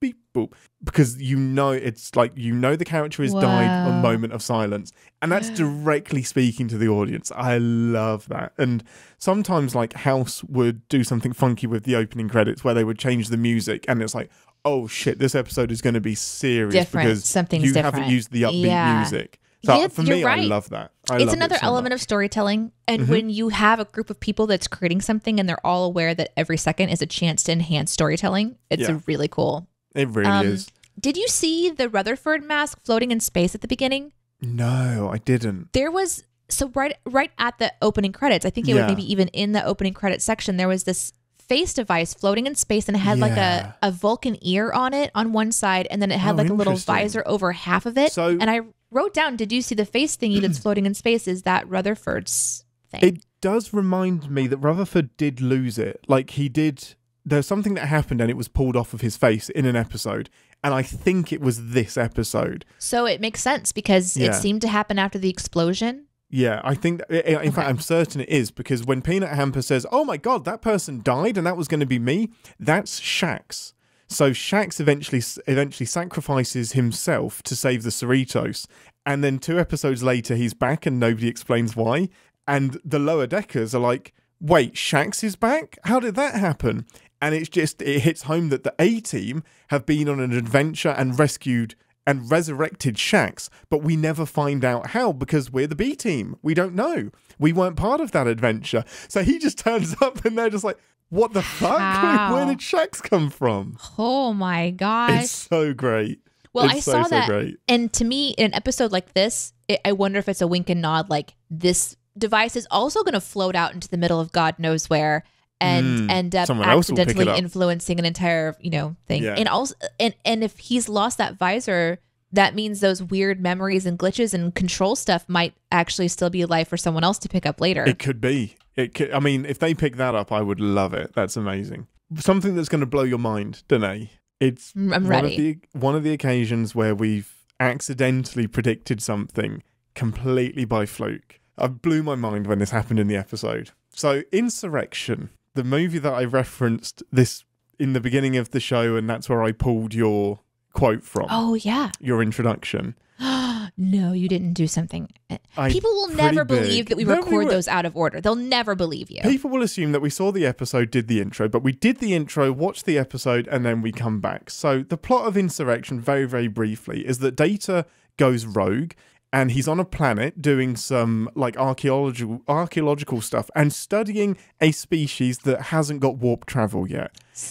beep boop because you know it's like you know the character has died a moment of silence, and that's directly speaking to the audience. I love that, and sometimes like House would do something funky with the opening credits where they would change the music, and it's like. Oh shit! This episode is going to be serious
Different.
because
Something's
you
different.
haven't used the upbeat
Yeah.
music. So
Yeah,
for me, I love that. I
it's
love it
another
so
element
much.
of storytelling. And
Mm-hmm.
when you have a group of people that's creating something and they're all aware that every second is a chance to enhance storytelling, it's
Yeah.
a really cool.
It really
Um,
is.
Did you see the Rutherford mask floating in space at the beginning?
No, I didn't.
There was so right right at the opening credits. I think it was maybe even in the opening credit section. There was this face device floating in space and it had like a, a Vulcan ear on it on one side and then it had
Oh,
like a little visor over half of it.
So-
and I wrote down, did you see the face thingy that's floating in space? Is that Rutherford's thing?
It does remind me that Rutherford did lose it. Like he did. There's something that happened and it was pulled off of his face in an episode, and I think it was this episode.
So it makes sense because
Yeah.
it seemed to happen after the explosion.
Yeah, I think. Eh, eh, in fact, I'm certain it is because when Peanut Hamper says, "Oh my God, that person died, and that was going to be me," that's Shax. So Shax eventually eventually sacrifices himself to save the Cerritos, and then two episodes later, he's back, and nobody explains why. And the lower deckers are like, "Wait, Shax is back? How did that happen?" And it's just it hits home that the A team have been on an adventure and rescued and resurrected Shax, but we never find out how because we're the B team. We don't know. We weren't part of that adventure. So he just turns up and they're just like, what the fuck?
How?
Where did Shax come from?
Oh my gosh.
It's so great.
Well,
It's
I
so,
saw
so
that,
great.
and to me, in an episode like this, it, I wonder if it's a wink and nod. Like this device is also going to float out into the middle of God knows where, and
Mm,
end up
someone else will pick it
accidentally
up.
influencing an entire, you know, thing.
Yeah.
And also, and and if he's lost that visor, that means those weird memories and glitches and control stuff might actually still be alive for someone else to pick up later.
It could be. It could, I mean, if they pick that up, I would love it. That's amazing. Something that's going to blow your mind, Deneé. It's
Mm, I'm
one
ready.
of the one of the occasions where we've accidentally predicted something completely by fluke. I blew my mind when this happened in the episode. So, Insurrection, the movie that I referenced this in the beginning of the show, and that's where I pulled your quote from,
oh yeah.
your introduction.
no, you didn't do something.
I-
People will never
big.
believe that we
Nobody
record
will.
those out of order. They'll never believe you.
People will assume that we saw the episode, did the intro, but we did the intro, watched the episode, and then we come back. So the plot of Insurrection, very, very briefly, is that Data goes rogue and he's on a planet doing some like archaeological archaeological stuff and studying a species that hasn't got warp travel yet.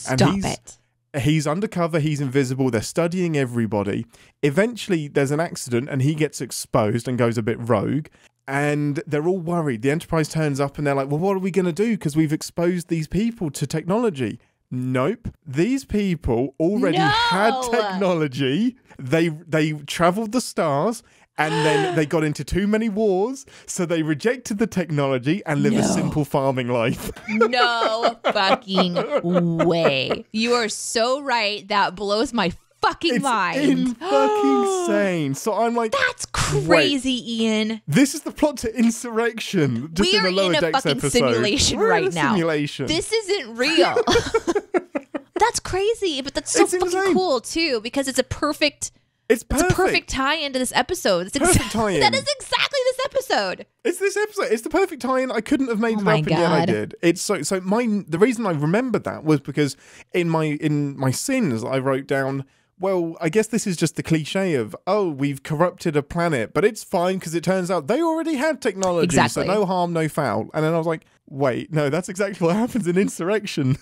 and
Stop
he's-
it.
He's undercover, he's invisible, they're studying everybody. Eventually, there's an accident and he gets exposed and goes a bit rogue. And they're all worried. The Enterprise turns up and they're like, well, what are we going to do? Because we've exposed these people to technology. Nope. These people already had technology. They they traveled the stars and then they got into too many wars, so they rejected the technology and live a simple farming life.
No fucking way. You are so right. That blows my fucking
it's
mind.
in fucking insane. So I'm like,
That's crazy, Ian.
This is the plot to Insurrection. Just
We
in
are
a lower
in a fucking
episode.
simulation
We're in
right
a
now.
Simulation.
This isn't real. That's crazy, but that's so
It's
fucking
insane.
cool too because it's a perfect
It's
it's
perfect.
a perfect tie into this episode. It's
Perfect
exa-
tie-in.
That is exactly this episode.
It's this episode. It's the perfect tie-in. I couldn't have made
Oh
it up, and yet I did. It's so so. My the reason I remembered that was because in my in my sins I wrote down. Well, I guess this is just the cliche of oh, we've corrupted a planet, but it's fine because it turns out they already had technology,
Exactly.
so no harm, no foul. And then I was like, wait, no, that's exactly what happens in Insurrection.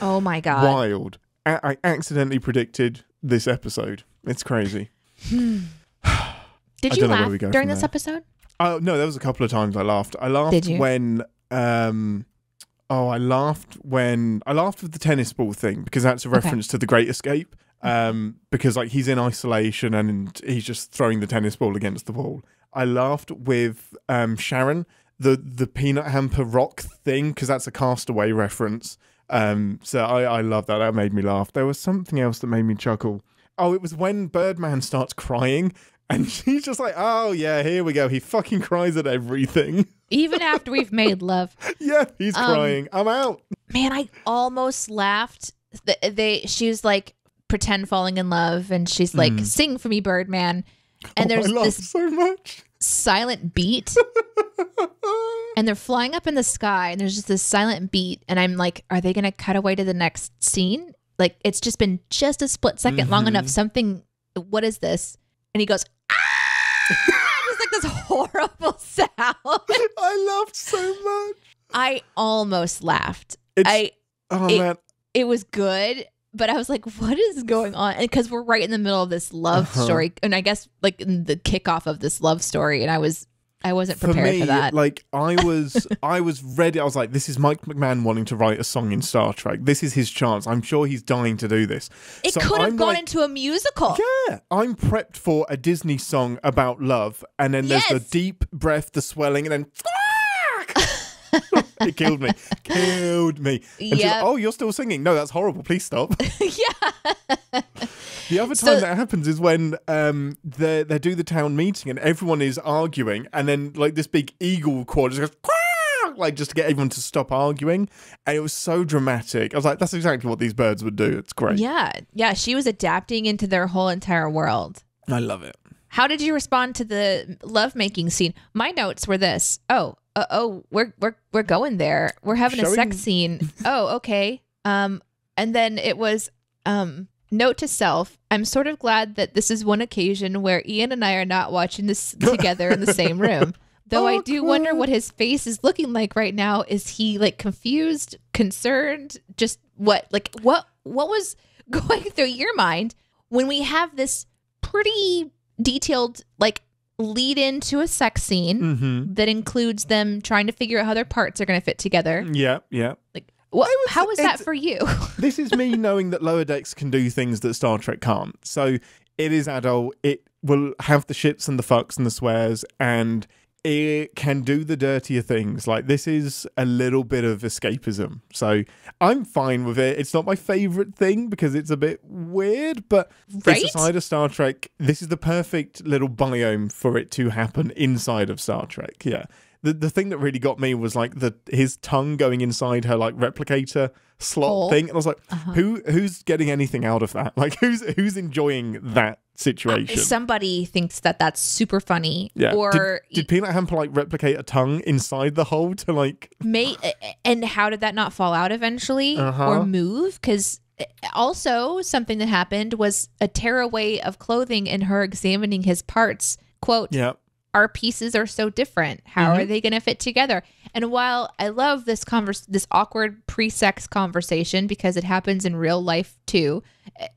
Oh my god.
Wild. I accidentally predicted this episode. It's crazy.
Did
I
you
don't know where
laugh during this
there.
episode?
Oh no, there was a couple of times I laughed. I laughed
Did
when um oh I laughed when I laughed with the tennis ball thing because that's a reference to the Great Escape. Um because like he's in isolation and he's just throwing the tennis ball against the wall. I laughed with um Sharon the the peanut hamper rock thing because that's a castaway reference. Um so I I love that. That made me laugh. There was something else that made me chuckle. Oh, it was when Birdman starts crying and she's just like, "Oh yeah, here we go." He fucking cries at everything.
Even after we've made love.
yeah, he's
Um,
crying. I'm out.
Man, I almost laughed. Th- They She's like pretend falling in love and she's like sing for me Birdman. And
Oh,
there's
I laughed
this
so much.
Silent beat and they're flying up in the sky and there's just this silent beat and i'm like are they going to cut away to the next scene like it's just been just a split 2nd long
Mm-hmm.
enough something what is this and he goes ah! just like this horrible sound
I laughed so much.
i almost laughed
It's
i
oh
it-
man.
it was good but i was like what is going on because we're right in the middle of this love
Uh-huh.
story and i guess like in the kickoff of this love story and i was i wasn't
For
prepared
me,
for that
like I was, I was ready. I was like, "This is Mike McMahan wanting to write a song in Star Trek. This is his chance. I'm sure he's dying to do this."
It
So
could have
I'm
gone
like,
into a musical.
Yeah, I'm prepped for a Disney song about love, and then there's the deep breath, the swelling, and then it killed me, killed me. And
Yep.
like, oh, you're still singing? No, that's horrible. Please stop.
yeah.
The other time
So-
that happens is when um they they do the town meeting and everyone is arguing, and then like this big eagle quad just goes. "Quack!" Like just to get everyone to stop arguing, and it was so dramatic. I was like, "That's exactly what these birds would do." It's great.
Yeah. Yeah. She was adapting into their whole entire world.
I love it.
How did you respond to the lovemaking scene? My notes were this. Oh, uh, oh, we're we're we're going there. We're having a sex scene. Oh, okay. Um, and then it was um. Note to self: I'm sort of glad that this is one occasion where Ian and I are not watching this together in the same room. Though I do wonder what his face is looking like right now. Is he like confused, concerned? Just what, like what, what was going through your mind when we have this pretty detailed like lead into a sex scene
Mm-hmm.
that includes them trying to figure out how their parts are going to fit together.
Yeah, yeah.
Like, what?
was-
how was that for you?
this is me knowing that lower decks can do things that Star Trek can't. So it is adult. It will have the shits and the fucks and the swears, and it can do the dirtier things. Like this is a little bit of escapism. So I'm fine with it. It's not my favorite thing because it's a bit weird, but
Right?
it's a side of Star Trek. This is the perfect little biome for it to happen inside of Star Trek. Yeah. The, the thing that really got me was like the his tongue going inside her like replicator slot thing, and I was like,
Uh-huh.
who who's getting anything out of that? Like who's who's enjoying that situation?
Somebody thinks that that's super funny,
yeah.
or
did, did Peanut Hamper like replicate a tongue inside the hole to like?
may and how did that not fall out eventually
Uh-huh.
or move because also something that happened was a tearaway of clothing and her examining his parts quote
Yeah.
our pieces are so different how
Mm-hmm.
are they going to fit together and while i love this converse this awkward pre-sex conversation because it happens in real life too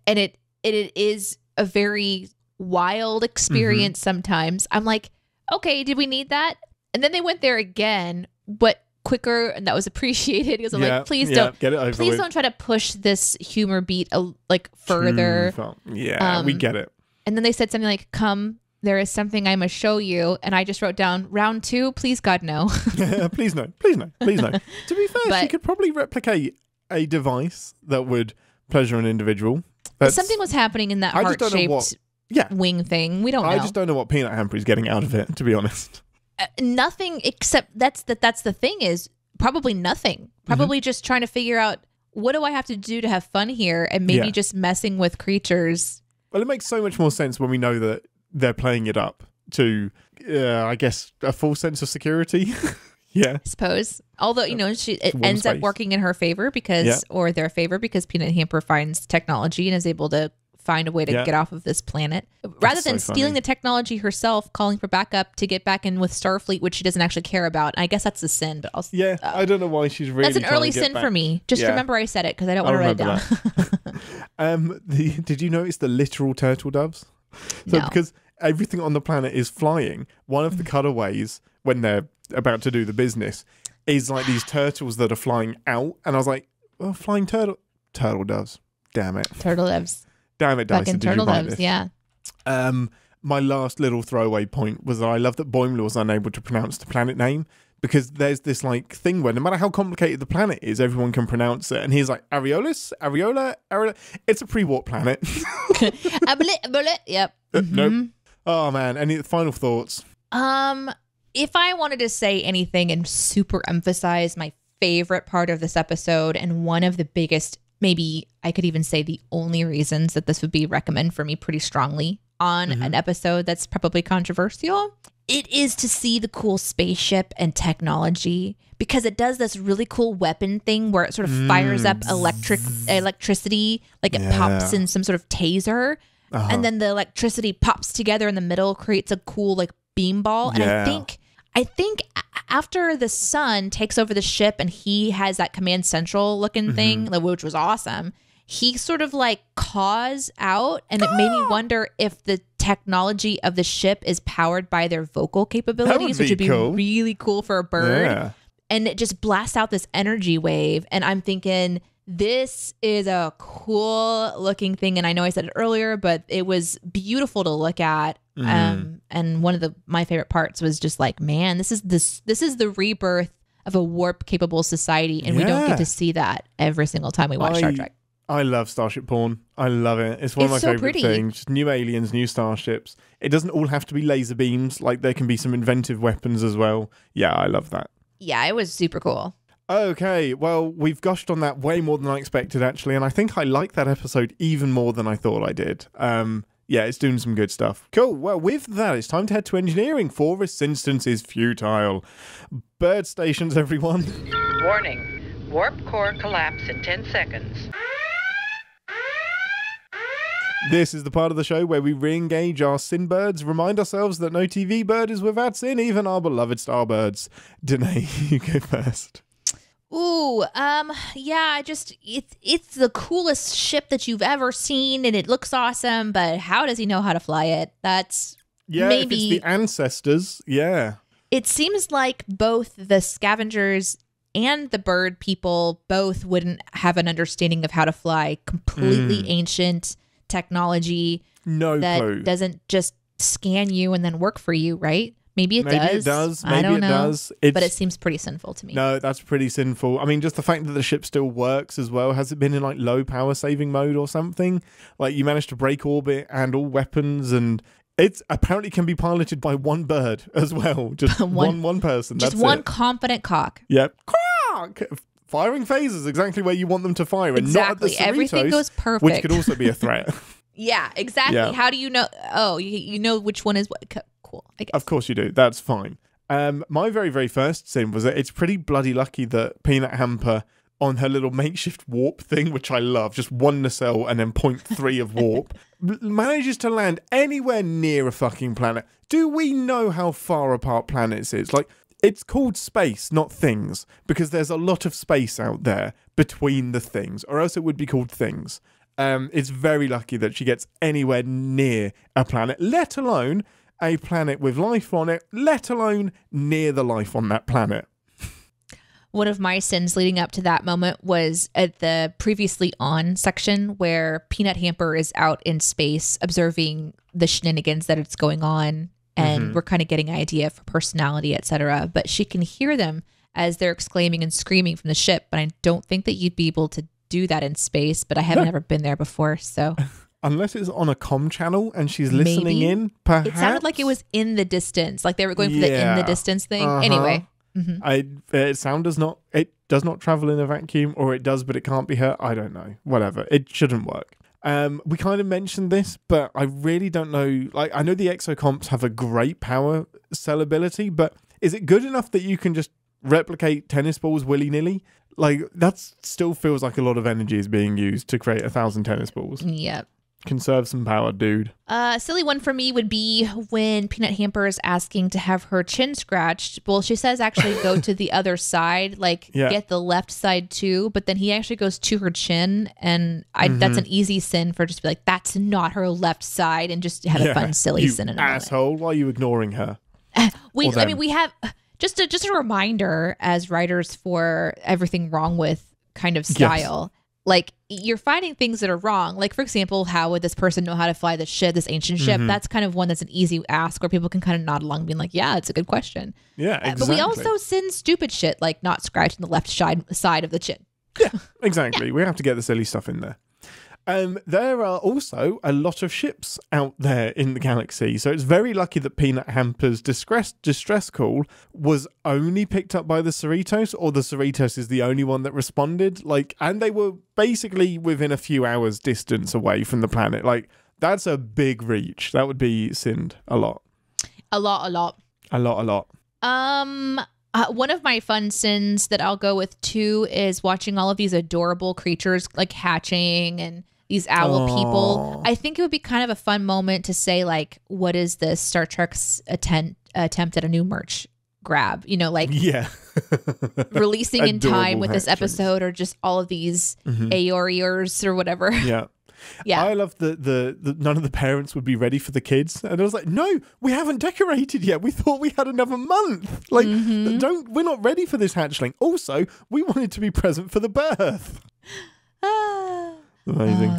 and it it, it is a very wild experience sometimes i'm like okay did we need that and then they went there again but quicker and that was appreciated because i'm
yeah.
like please
yeah,
don't
get it
please don't try to push this humor beat a, like further.
Yeah, we
Um,
get it.
and then they said something like come there is something i must show you and i just wrote down round two please god no
please no, please no, please no. to be fair, she could probably replicate a device that would pleasure an individual. That's-
something was happening in that
I just don't know
heart-shaped
what- Yeah,
wing thing we don't know
I just don't know what Peanut Hamper is getting out of it. To be honest.
Uh, nothing except that's that that's the thing is probably nothing
Mm-hmm.
probably just trying to figure out what do I have to do to have fun here? And maybe
Yeah.
just messing with creatures.
Well, it makes so much more sense when we know that they're playing it up to, uh, I guess, a full sense of security. yeah.
I suppose. Although, you know, she it ends up working in her favor because
Yeah.
or their favor because Peanut Hamper finds technology and is able to find a way to
Yeah.
get off of this planet. Rather
so
than stealing
funny.
the technology herself, calling for backup to get back in with Starfleet, which she doesn't actually care about. I guess that's a sin, but I'll
Yeah. I don't know why she's really.
That's an early sin
back.
for me. Just
Yeah.
remember I said it because I don't want to write it down.
Um, the, did you notice the literal turtle doves? So
No.
because everything on the planet is flying, one of the
Mm.
cutaways when they're about to do the business is like these turtles that are flying out, and I was like, "Oh, flying turtle, turtle doves." Damn it!
Turtle doves,
Damn it, Dyson!
Fucking turtle
this?
Yeah.
Um, my last little throwaway point was that I love that Boimler was unable to pronounce the planet name because there's this like thing where no matter how complicated the planet is, everyone can pronounce it, and he's like Areolis, Areola, Areola. It's a pre-warp planet.
Ablit, bullet. Yep.
Uh, Nope.
Mhm.
Oh man, any final thoughts?
Um, if I wanted to say anything and super emphasize my favorite part of this episode and one of the biggest, maybe I could even say the only reasons that this would be recommend for me pretty strongly on
Mm-hmm.
an episode that's probably controversial, it is to see the cool spaceship and technology because it does this really cool weapon thing where it sort of fires up electric electricity, like it pops
Mm.
In some sort of taser
Uh-huh.
and then the electricity pops together in the middle creates a cool like beam ball and
Yeah.
i think i think after the son takes over the ship and he has that command central looking
Mm-hmm.
thing which was awesome he sort of like caws out and it made me wonder if the technology of the ship is powered by their vocal capabilities
be
which would be
cool.
really cool for a bird
Yeah.
and it just blasts out this energy wave and i'm thinking this is a cool looking thing and i know i said it earlier but it was beautiful to look at
Mm-hmm.
um and one of the my favorite parts was just like man this is this this is the rebirth of a warp capable society and we don't get to see that every single time we watch star trek
I love Starship Porn. I love it. It's one
It's
of
so
my favorite
pretty.
things. Just new aliens, new starships. It doesn't all have to be laser beams. Like there can be some inventive weapons as well. Yeah, I love that.
yeah it was super cool
Okay, well, we've gushed on that way more than I expected, actually, and I think I like that episode even more than I thought I did. Um, yeah, it's doing some good stuff. Cool. Well, with that, it's time to head to engineering. For this instance is futile. Bird stations, everyone.
Warning. Warp core collapse in 10 seconds.
This is the part of the show where we re-engage our sin birds, remind ourselves that no TV bird is without sin, even our beloved starbirds. Deneé, you go first.
Ooh, um, yeah, I just it's it's the coolest ship that you've ever seen, and it looks awesome. But how does he know how to fly it? That's
Yeah,
Maybe-
it's the ancestors, yeah.
it seems like both the scavengers and the bird people both wouldn't have an understanding of how to fly completely ancient technology
No
that
clue.
doesn't just scan you and then work for you, right? Maybe it
Maybe
does.
it does.
I don't
it
know.
does. It's,
But it seems pretty sinful to me.
No, that's pretty sinful. I mean, just the fact that the ship still works as well. Has it been in like low power saving mode or something? Like you managed to break orbit and all weapons, and it's apparently can be piloted by one bird as well. Just
One-
one one person.
just
that's
one
It.
confident cock.
Yep. Quack! Firing phasers exactly where you want them to fire, and not at the
Exactly. Everything goes perfect.
which could also be a threat.
Yeah, exactly.
Yeah.
How do you know? Oh, you, you know which one is what? Co- Cool.
Of course you do. That's fine. Um, my very, very first sin was that it's pretty bloody lucky that Peanut Hamper on her little makeshift warp thing, which I love, just one nacelle and then 0.3 of warp, manages to land anywhere near a fucking planet. Do we know how far apart planets is? Like, it's called space, not things, because there's a lot of space out there between the things, or else it would be called things. Um, it's very lucky that she gets anywhere near a planet, let alone a planet with life on it, let alone near the life on that planet.
One of my sins leading up to that moment was at the previously on section where Peanut Hamper is out in space observing the shenanigans that it's going on, and
Mm-hmm.
we're kind of getting an idea for personality, etc. But she can hear them as they're exclaiming and screaming from the ship. But I don't think that you'd be able to do that in space. But I haven't ever been there before, so
Unless it's on a com channel and she's listening
Maybe.
in, perhaps.
it sounded like it was in the distance, like they were going for the in the distance thing.
Uh-huh.
Anyway,
I, uh, sound does not. It does not travel in a vacuum, or it does but it can't be hurt. I don't know. Whatever. It shouldn't work. Um, we kind of mentioned this, but I really don't know. Like, I know the exocomps have a great power cell ability, but is it good enough that you can just replicate tennis balls willy nilly? Like, that still feels like a lot of energy is being used to create a thousand tennis balls.
Yep.
Conserve some power, dude.
Uh, silly one for me would be when Peanut Hamper is asking to have her chin scratched. Well, she says actually go to the other side, like
Yeah.
get the left side too. But then he actually goes to her chin, and I, that's
Mm-hmm.
an easy sin for just be like, that's not her left side, and just have a fun silly
you
sin in a moment.
asshole. Why are you ignoring her?
We, I mean, we have just a just a reminder as writers for everything wrong with kind of style. Like you're finding things that are wrong. Like for example, how would this person know how to fly this ship, this ancient ship?
Mm-hmm.
That's kind of one that's an easy ask where people can kind of nod along, being like, "Yeah, it's a good question."
Yeah,
Uh,
exactly.
But we also sin stupid shit like not scratching the left side side of the chin.
Yeah, exactly. We have to get the silly stuff in there. Um, there are also a lot of ships out there in the galaxy, so it's very lucky that Peanut Hamper's distress distress call was only picked up by the Cerritos, or the Cerritos is the only one that responded. Like, and they were basically within a few hours distance away from the planet. Like, that's a big reach. That would be sinned a lot,
A lot, a lot.
a lot, a lot.
Um, uh, one of my fun sins that I'll go with too is watching all of these adorable creatures like hatching and these owl people. I think it would be kind of a fun moment to say like, what is this Star Trek's attempt attempt at a new merch grab? You know, like
Yeah.
releasing in time with this episode or just all of these Aoriers or whatever.
Yeah.
Yeah.
I love the, the the none of the parents would be ready for the kids, and I was like, no, we haven't decorated yet. We thought we had another month. Like,
Mm-hmm.
don't we're not ready for this hatchling. Also, we wanted to be present for the birth.
Ah.
Amazing.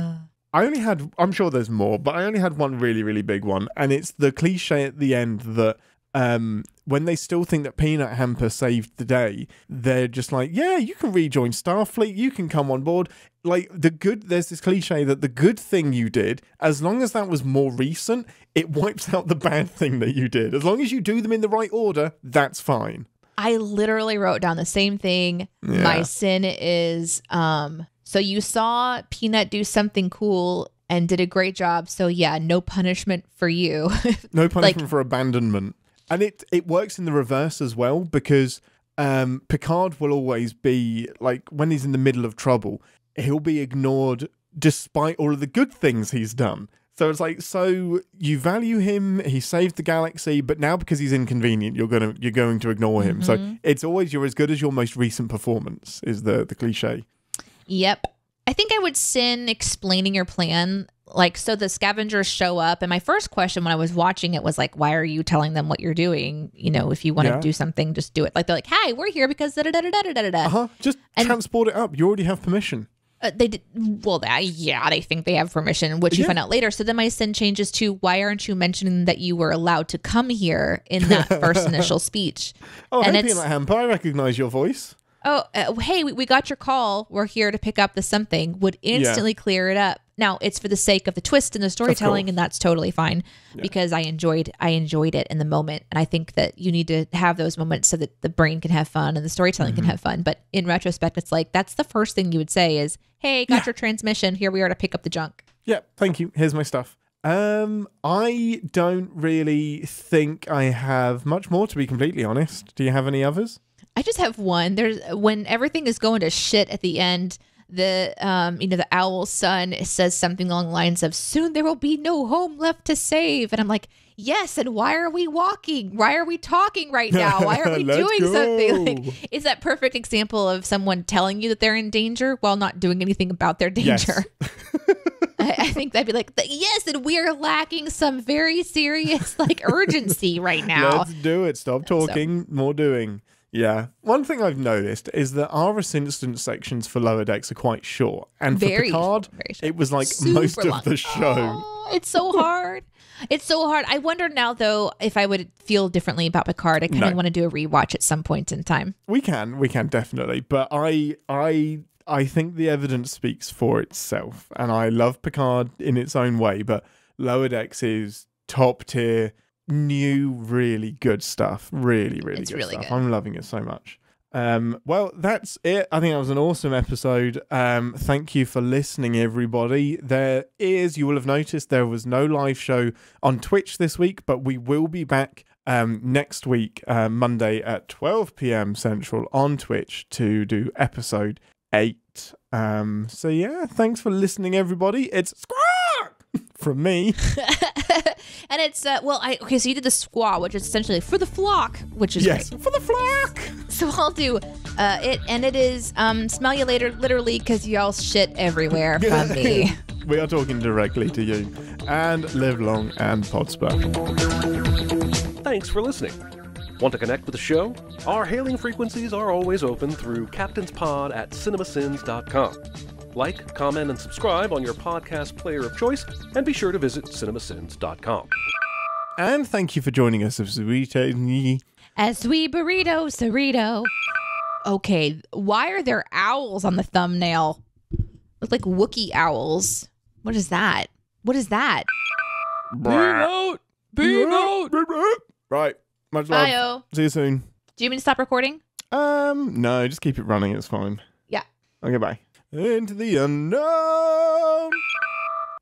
I only had, I'm sure there's more, but I only had one really, really big one. And it's the cliche at the end that um, when they still think that Peanut Hamper saved the day, they're just like, yeah, you can rejoin Starfleet, you can come on board. Like, the good, there's this cliche that the good thing you did, as long as that was more recent, it wipes out the bad thing that you did. As long as you do them in the right order, that's fine.
I literally wrote down the same thing. My sin is um so you saw Peanut do something cool and did a great job. So yeah, no punishment for you.
No punishment for abandonment. And it it works in the reverse as well because um, Picard will always be like when he's in the middle of trouble, he'll be ignored despite all of the good things he's done. So it's like, so you value him, he saved the galaxy, but now because he's inconvenient, you're gonna you're going to ignore him. So it's always you're as good as your most recent performance is the the cliche.
Yep. I think I would sin explaining your plan. Like, so the scavengers show up, and my first question when I was watching it was like, "Why are you telling them what you're doing? You know, if you want to
Yeah.
do something, just do it." Like they're like, "Hey, we're here because da da da da da da da."
Uh huh. Just
And-
transport it up. You already have permission.
Uh, they did well. That, yeah, they think they have permission, which you
Yeah.
find out later. So then my sin changes to why aren't you mentioning that you were allowed to come here in that first initial speech?
Oh,
And
hey,
it's-
Peanut Hamper, I recognize your voice.
Oh, uh, hey, we, we got your call. We're here to pick up the something. Would instantly clear it up. Now it's for the sake of the twist and the storytelling, and that's totally fine because I enjoyed I enjoyed it in the moment, and I think that you need to have those moments so that the brain can have fun and the storytelling
Mm-hmm.
can have fun. But in retrospect, it's like that's the first thing you would say is, "Hey, got your transmission. Here we are to pick up the junk."
Yeah, thank you. Here's my stuff. Um, I don't really think I have much more to be completely honest. Do you have any others?
I just have one. There's when everything is going to shit at the end. The um, you know, the owl son says something along the lines of "Soon there will be no home left to save," and I'm like, "Yes." And why are we walking? Why are we talking right now? Why are we doing something?
go.
Like, it's that perfect example of someone telling you that they're in danger while not doing anything about their danger. I, I think that'd be like, yes, and we're lacking some very serious like urgency right now.
Let's do it. Stop talking, more doing. Yeah. One thing I've noticed is that our assistance sections for lower decks are quite short. And for
Very-
Picard,
very short.
it was like
Super
most of
long.
the show.
Oh, it's so hard. It's so hard. I wonder now, though, if I would feel differently about Picard. I kind of
No.
want to do a rewatch at some point in time.
We can, we can definitely. But I I I think the evidence speaks for itself. And I love Picard in its own way, but Lower Decks is top tier, new, really good stuff. Really, really
It's
good
really
stuff.
good.
I'm loving it so much. Um, well, that's it. I think that was an awesome episode. Um, thank you for listening, everybody. There is, you will have noticed, there was no live show on Twitch this week, but we will be back um, next week, uh, Monday at 12 p.m. Central on Twitch to do episode eight. Um, so yeah, thanks for listening, everybody. It's squawk from me.
and it's uh well I okay so you did the squaw which is essentially for the flock which is
yes,
great.
for the flock.
So I'll do uh it and it is um smell you later literally because y'all shit everywhere from me.
we are talking directly to you. And live long and prosper.
Thanks for listening. Want to connect with the show? Our hailing frequencies are always open through captainspod at cinemasins.com. Like, comment, and subscribe on your podcast player of choice, and be sure to visit cinemasins.com.
And thank you for joining us, Sweetie.
As we burrito Cerrito. Okay, why are there owls on the thumbnail? Look like Wookie owls. What is that? What is that?
out! out! Right. Much love.
Bye-o.
See you soon.
Do you mean to stop recording?
Um, no, just keep it running. It's fine.
Yeah.
Okay, bye. Into the unknown.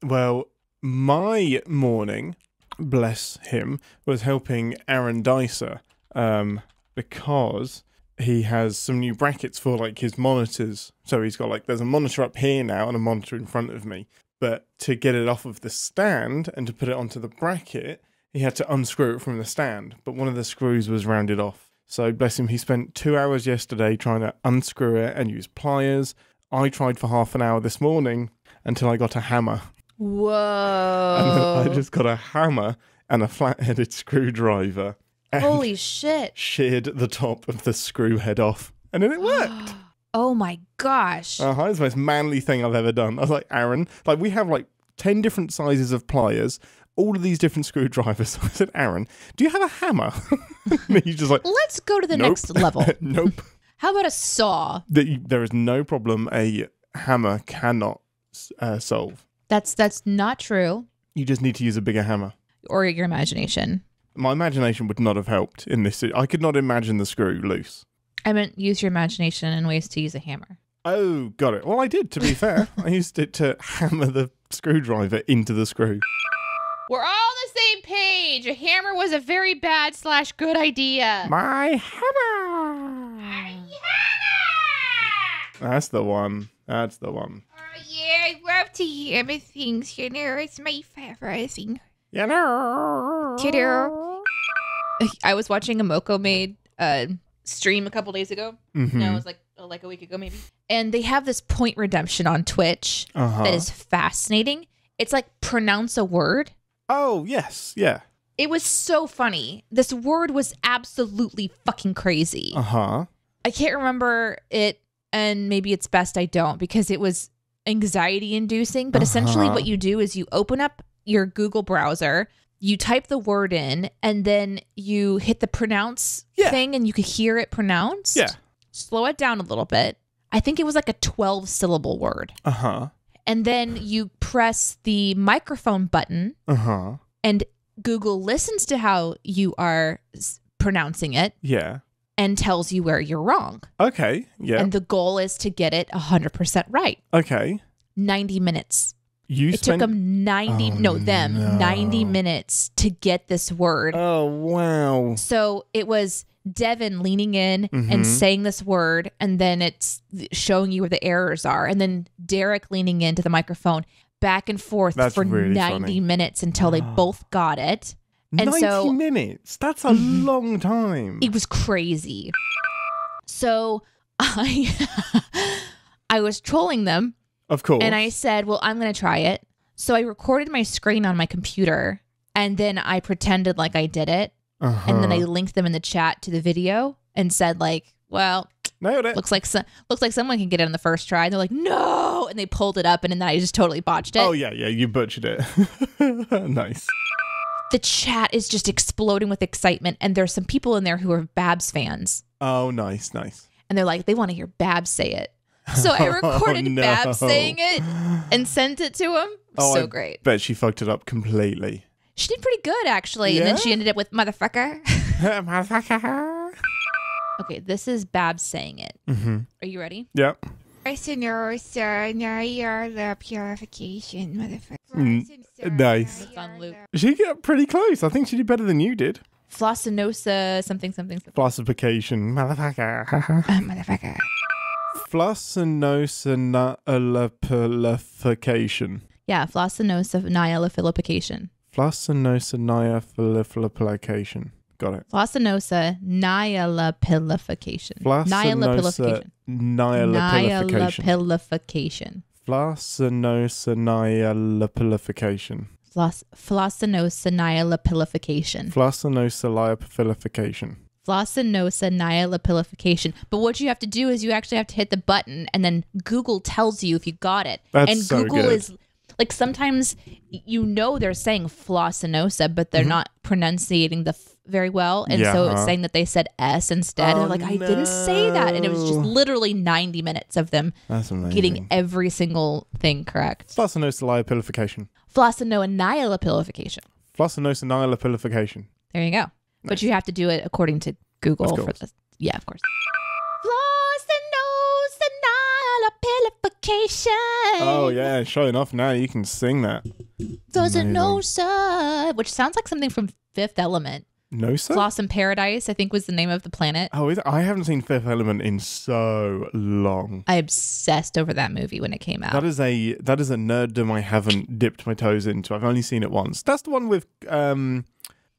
Well, my morning, bless him, was helping Aaron Dicer um, because he has some new brackets for like his monitors. So he's got like, there's a monitor up here now and a monitor in front of me. But to get it off of the stand and to put it onto the bracket, he had to unscrew it from the stand. But one of the screws was rounded off. So bless him, he spent two hours yesterday trying to unscrew it and use pliers. I tried for half an hour this morning until I got a hammer.
Whoa. And.
I just got a hammer and a flat-headed screwdriver and
Holy shit.
sheared the top of the screw head off. And then it worked.
Oh my gosh.
Uh-huh, it's the most manly thing I've ever done. I was like, Aaron, like we have like 10 different sizes of pliers, all of these different screwdrivers. I said, Aaron, do you have a hammer? and he's just like,
Let's go to the
Nope.
next level.
nope.
How about a saw?
There is no problem a hammer cannot uh, solve.
That's that's not true.
You just need to use a bigger hammer.
Or your imagination.
My imagination would not have helped in this. I could not imagine the screw loose.
I meant use your imagination in ways to use a hammer.
Oh, got it. Well, I did, to be fair. I used it to hammer the screwdriver into the screw.
We're all on the same page. A hammer was a very bad slash good idea.
My hammer! That's the one. That's the one.
Oh, yeah, I love to hammer things. You know, it's my favorite thing.
You know.
Kiddo. I was watching a Moko made uh, stream a couple days ago.
Mhm.
No, it was like uh, like a week ago maybe. And they have this point redemption on Twitch
Uh-huh.
that is fascinating. It's like pronounce a word.
Oh, yes. Yeah.
It was so funny. This word was absolutely fucking crazy.
Uh huh.
I can't remember it, and maybe it's best I don't because it was anxiety inducing. But essentially,
Uh-huh.
what you do is you open up your Google browser, you type the word in, and then you hit the pronounce
Yeah.
thing, and you could hear it pronounced.
Yeah.
Slow it down a little bit. I think it was like a 12 syllable word.
Uh huh.
And then you press the microphone button,
Uh huh.
and Google listens to how you are pronouncing it
Yeah.
And tells you where you're wrong.
Okay. Yeah.
And the goal is to get it 100% right.
okay.
90 minutes.
You
It
spent.
took them 90,
Oh,
no, them,
no.
90 minutes to get this word.
Oh, wow.
so it was Devin leaning in
Mhm.
and saying this word, and then it's showing you where the errors are. And then Derek leaning into the microphone back and forth
That's
for
really
90
funny.
minutes until they both got it. And
90
so-
minutes. That's a
Mhm.
long time.
It was crazy. So I I was trolling them
Of course.
and I said, "Well, I'm going to try it." So I recorded my screen on my computer and then I pretended like I did it
uh-huh.
and then I linked them in the chat to the video and said like, "Well,
nailed it.
looks like so- looks like someone can get it on the first try." And they're like, "No!" And they pulled it up and then I just totally botched it.
Oh yeah, yeah. You butchered it. nice.
The chat is just exploding with excitement and there's some people in there who are Babs fans.
Oh, nice, nice.
and they're like, they want to hear Babs say it. So I recorded
Oh, no.
Babs saying it and sent it to him.
Oh,
so
I
great.
Bet she fucked it up completely.
She did pretty good actually. And then she ended up with motherfucker.
Motherfucker.
Okay, this is Babs saying it.
Mm-hmm.
Are you ready?
Yeah.
Arsinosa, Naya, purification, motherfucker.
Mm, nice.
It's on loop.
She got pretty close. I think she did better than you did.
Flossinosa, something, something, something.
Flossification. Motherfucker.
motherfucker.
Flossinosinalapilification.
Yeah, flossinosa nihilopilification.
Got it.
Flossinosa nihilopilification.
Flossinosa
Nihilopilification.
nihilopilification.
Nihilopilification.
Flossinosinalapilification.
Floss, flossinosa nihilopilification.
Flossinosinalapilification.
Flossinosa nihilopilification. But what you have to do is you actually have to hit the button and then Google tells you if you got it.
That's
and
so
Google
good.
is like sometimes you know they're saying flossinosa, but they're mm-hmm. not pronunciating the f- very well. And so
Yeah.
it's saying that they said S instead.
Oh,
and like, I didn't say that. And it was just literally 90 minutes of them getting every single thing correct.
Flossinosinalapilification.
Flossinosa nihilopilification.
Flossinosinalapilification.
There you go. But you have to do it according to Google for this. Yeah, of course.
Oh yeah, showing off now. You can sing that.
Flossinosa, which sounds like something from Fifth Element.
No sir.
In Paradise, I think, was the name of the planet.
Oh, is it? I haven't seen Fifth Element in so long.
I obsessed over that movie when it came out.
That is a that is a nerddom I haven't dipped my toes into. I've only seen it once. That's the one with um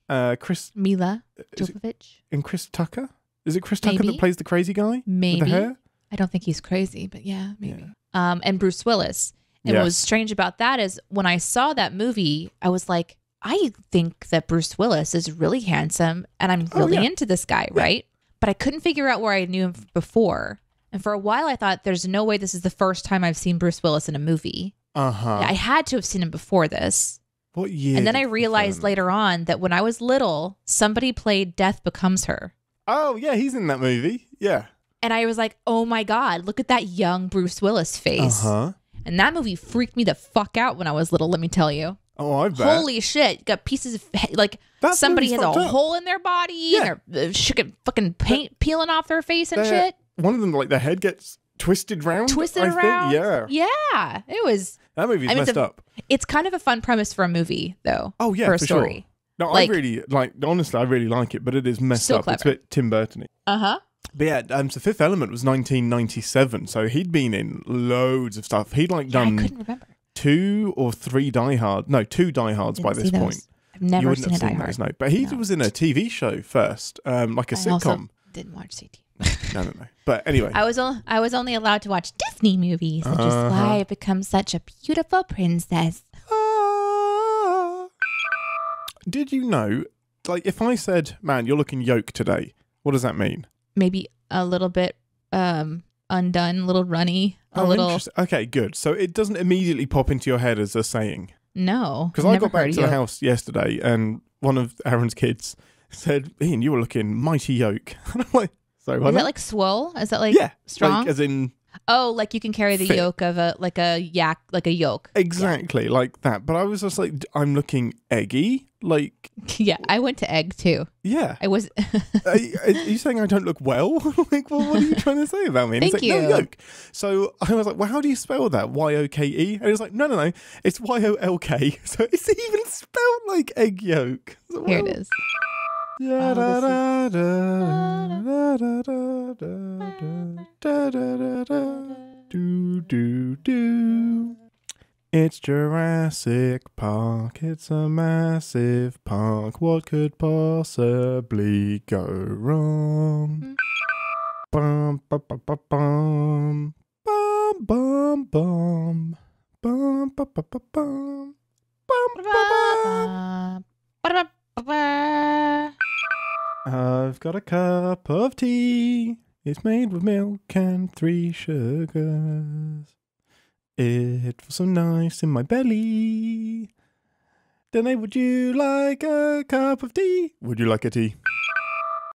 uh Chris
Milla
is
Jovovich.
and Chris Tucker. Is it Chris Tucker
Maybe.
that plays the crazy guy with
Maybe.
the hair?
I don't think he's crazy, but yeah, maybe.
Yeah.
Um, and Bruce Willis. And what was strange about that is when I saw that movie, I was like, I think that Bruce Willis is really handsome and I'm
Oh,
really
yeah.
into this guy, right? But I couldn't figure out where I knew him before. And for a while, I thought there's no way this is the first time I've seen Bruce Willis in a movie.
Uh huh.
I had to have seen him before this.
What year?
and then I realized later on that when I was little, somebody played Death Becomes Her.
Oh yeah, he's in that movie. Yeah.
And I was like, oh my God, look at that young Bruce Willis face.
Uh huh.
And that movie freaked me the fuck out when I was little, let me tell you.
Oh, I bet.
Holy shit. Got pieces of, like, somebody has a
up.
hole in their body
Yeah.
and they're uh, fucking paint peeling off their face and shit.
One of them, like their head gets twisted round.
Twisted
I
around.
Think. Yeah.
Yeah. It was,
That movie's
I mean, it's
messed
a-
up.
it's kind of a fun premise for a movie, though.
Oh yeah,
for a
for
story.
sure. No,
Like-
I really like. Honestly, I really like it, but it is messed
So
up. It's a bit Tim Burton.
Uh huh.
But yeah, um, so Fifth Element was 1997, so he'd been in loads of stuff. He'd like
Yeah, I
done
couldn't remember.
Two or three Die Hard, no, two Die Hards by this point.
I've never
you wouldn't
seen a Die
seen
Hard.
those, no. But he
No.
was in a TV show first, um, like a
I
sitcom.
didn't watch CT.
No, no, no. But anyway,
I was o- I was only allowed to watch Disney movies, which is
Uh-huh.
why I become such a beautiful princess.
Ah. Did you know, like, if I said, man, you're looking yoke today, what does that mean?
Maybe a little bit um undone, a little runny, a
Oh,
little
Okay, good. So it doesn't immediately pop into your head as a saying.
no.
Because I got back to the house yesterday and one of Aaron's kids said, Ian, you were looking mighty yoke. And I'm like, so
Is that like swole? Is that like
yeah,
strong?
Like, as in,
oh, like you can carry the
fit.
yolk of a like a yak, like a yolk.
exactly like that. But I was just like, I'm looking eggy. Like,
yeah, I went to egg too.
Yeah,
I was.
are, you, are, you, saying I don't look well? like, well, what are you trying to say about me? And
Thank
like,
you.
No yolk. So I was like, well, how do you spell that? Y o k e. And it's like, no, no, no, it's y o l k. So it's even spelled like egg yolk. Like, well,
Here it is.
Do do do. It's Jurassic Park. It's a massive park. What could possibly go wrong? Hmm. Bum, bum, bum, bum, bum. Bum, bum, bum. Bum, bum, bum, bum, bum. Bum, bum, bum. I've got a cup of tea. It's made with milk and three sugars. It was so nice in my belly. Deneé, would you like a cup of tea? Would you like a tea?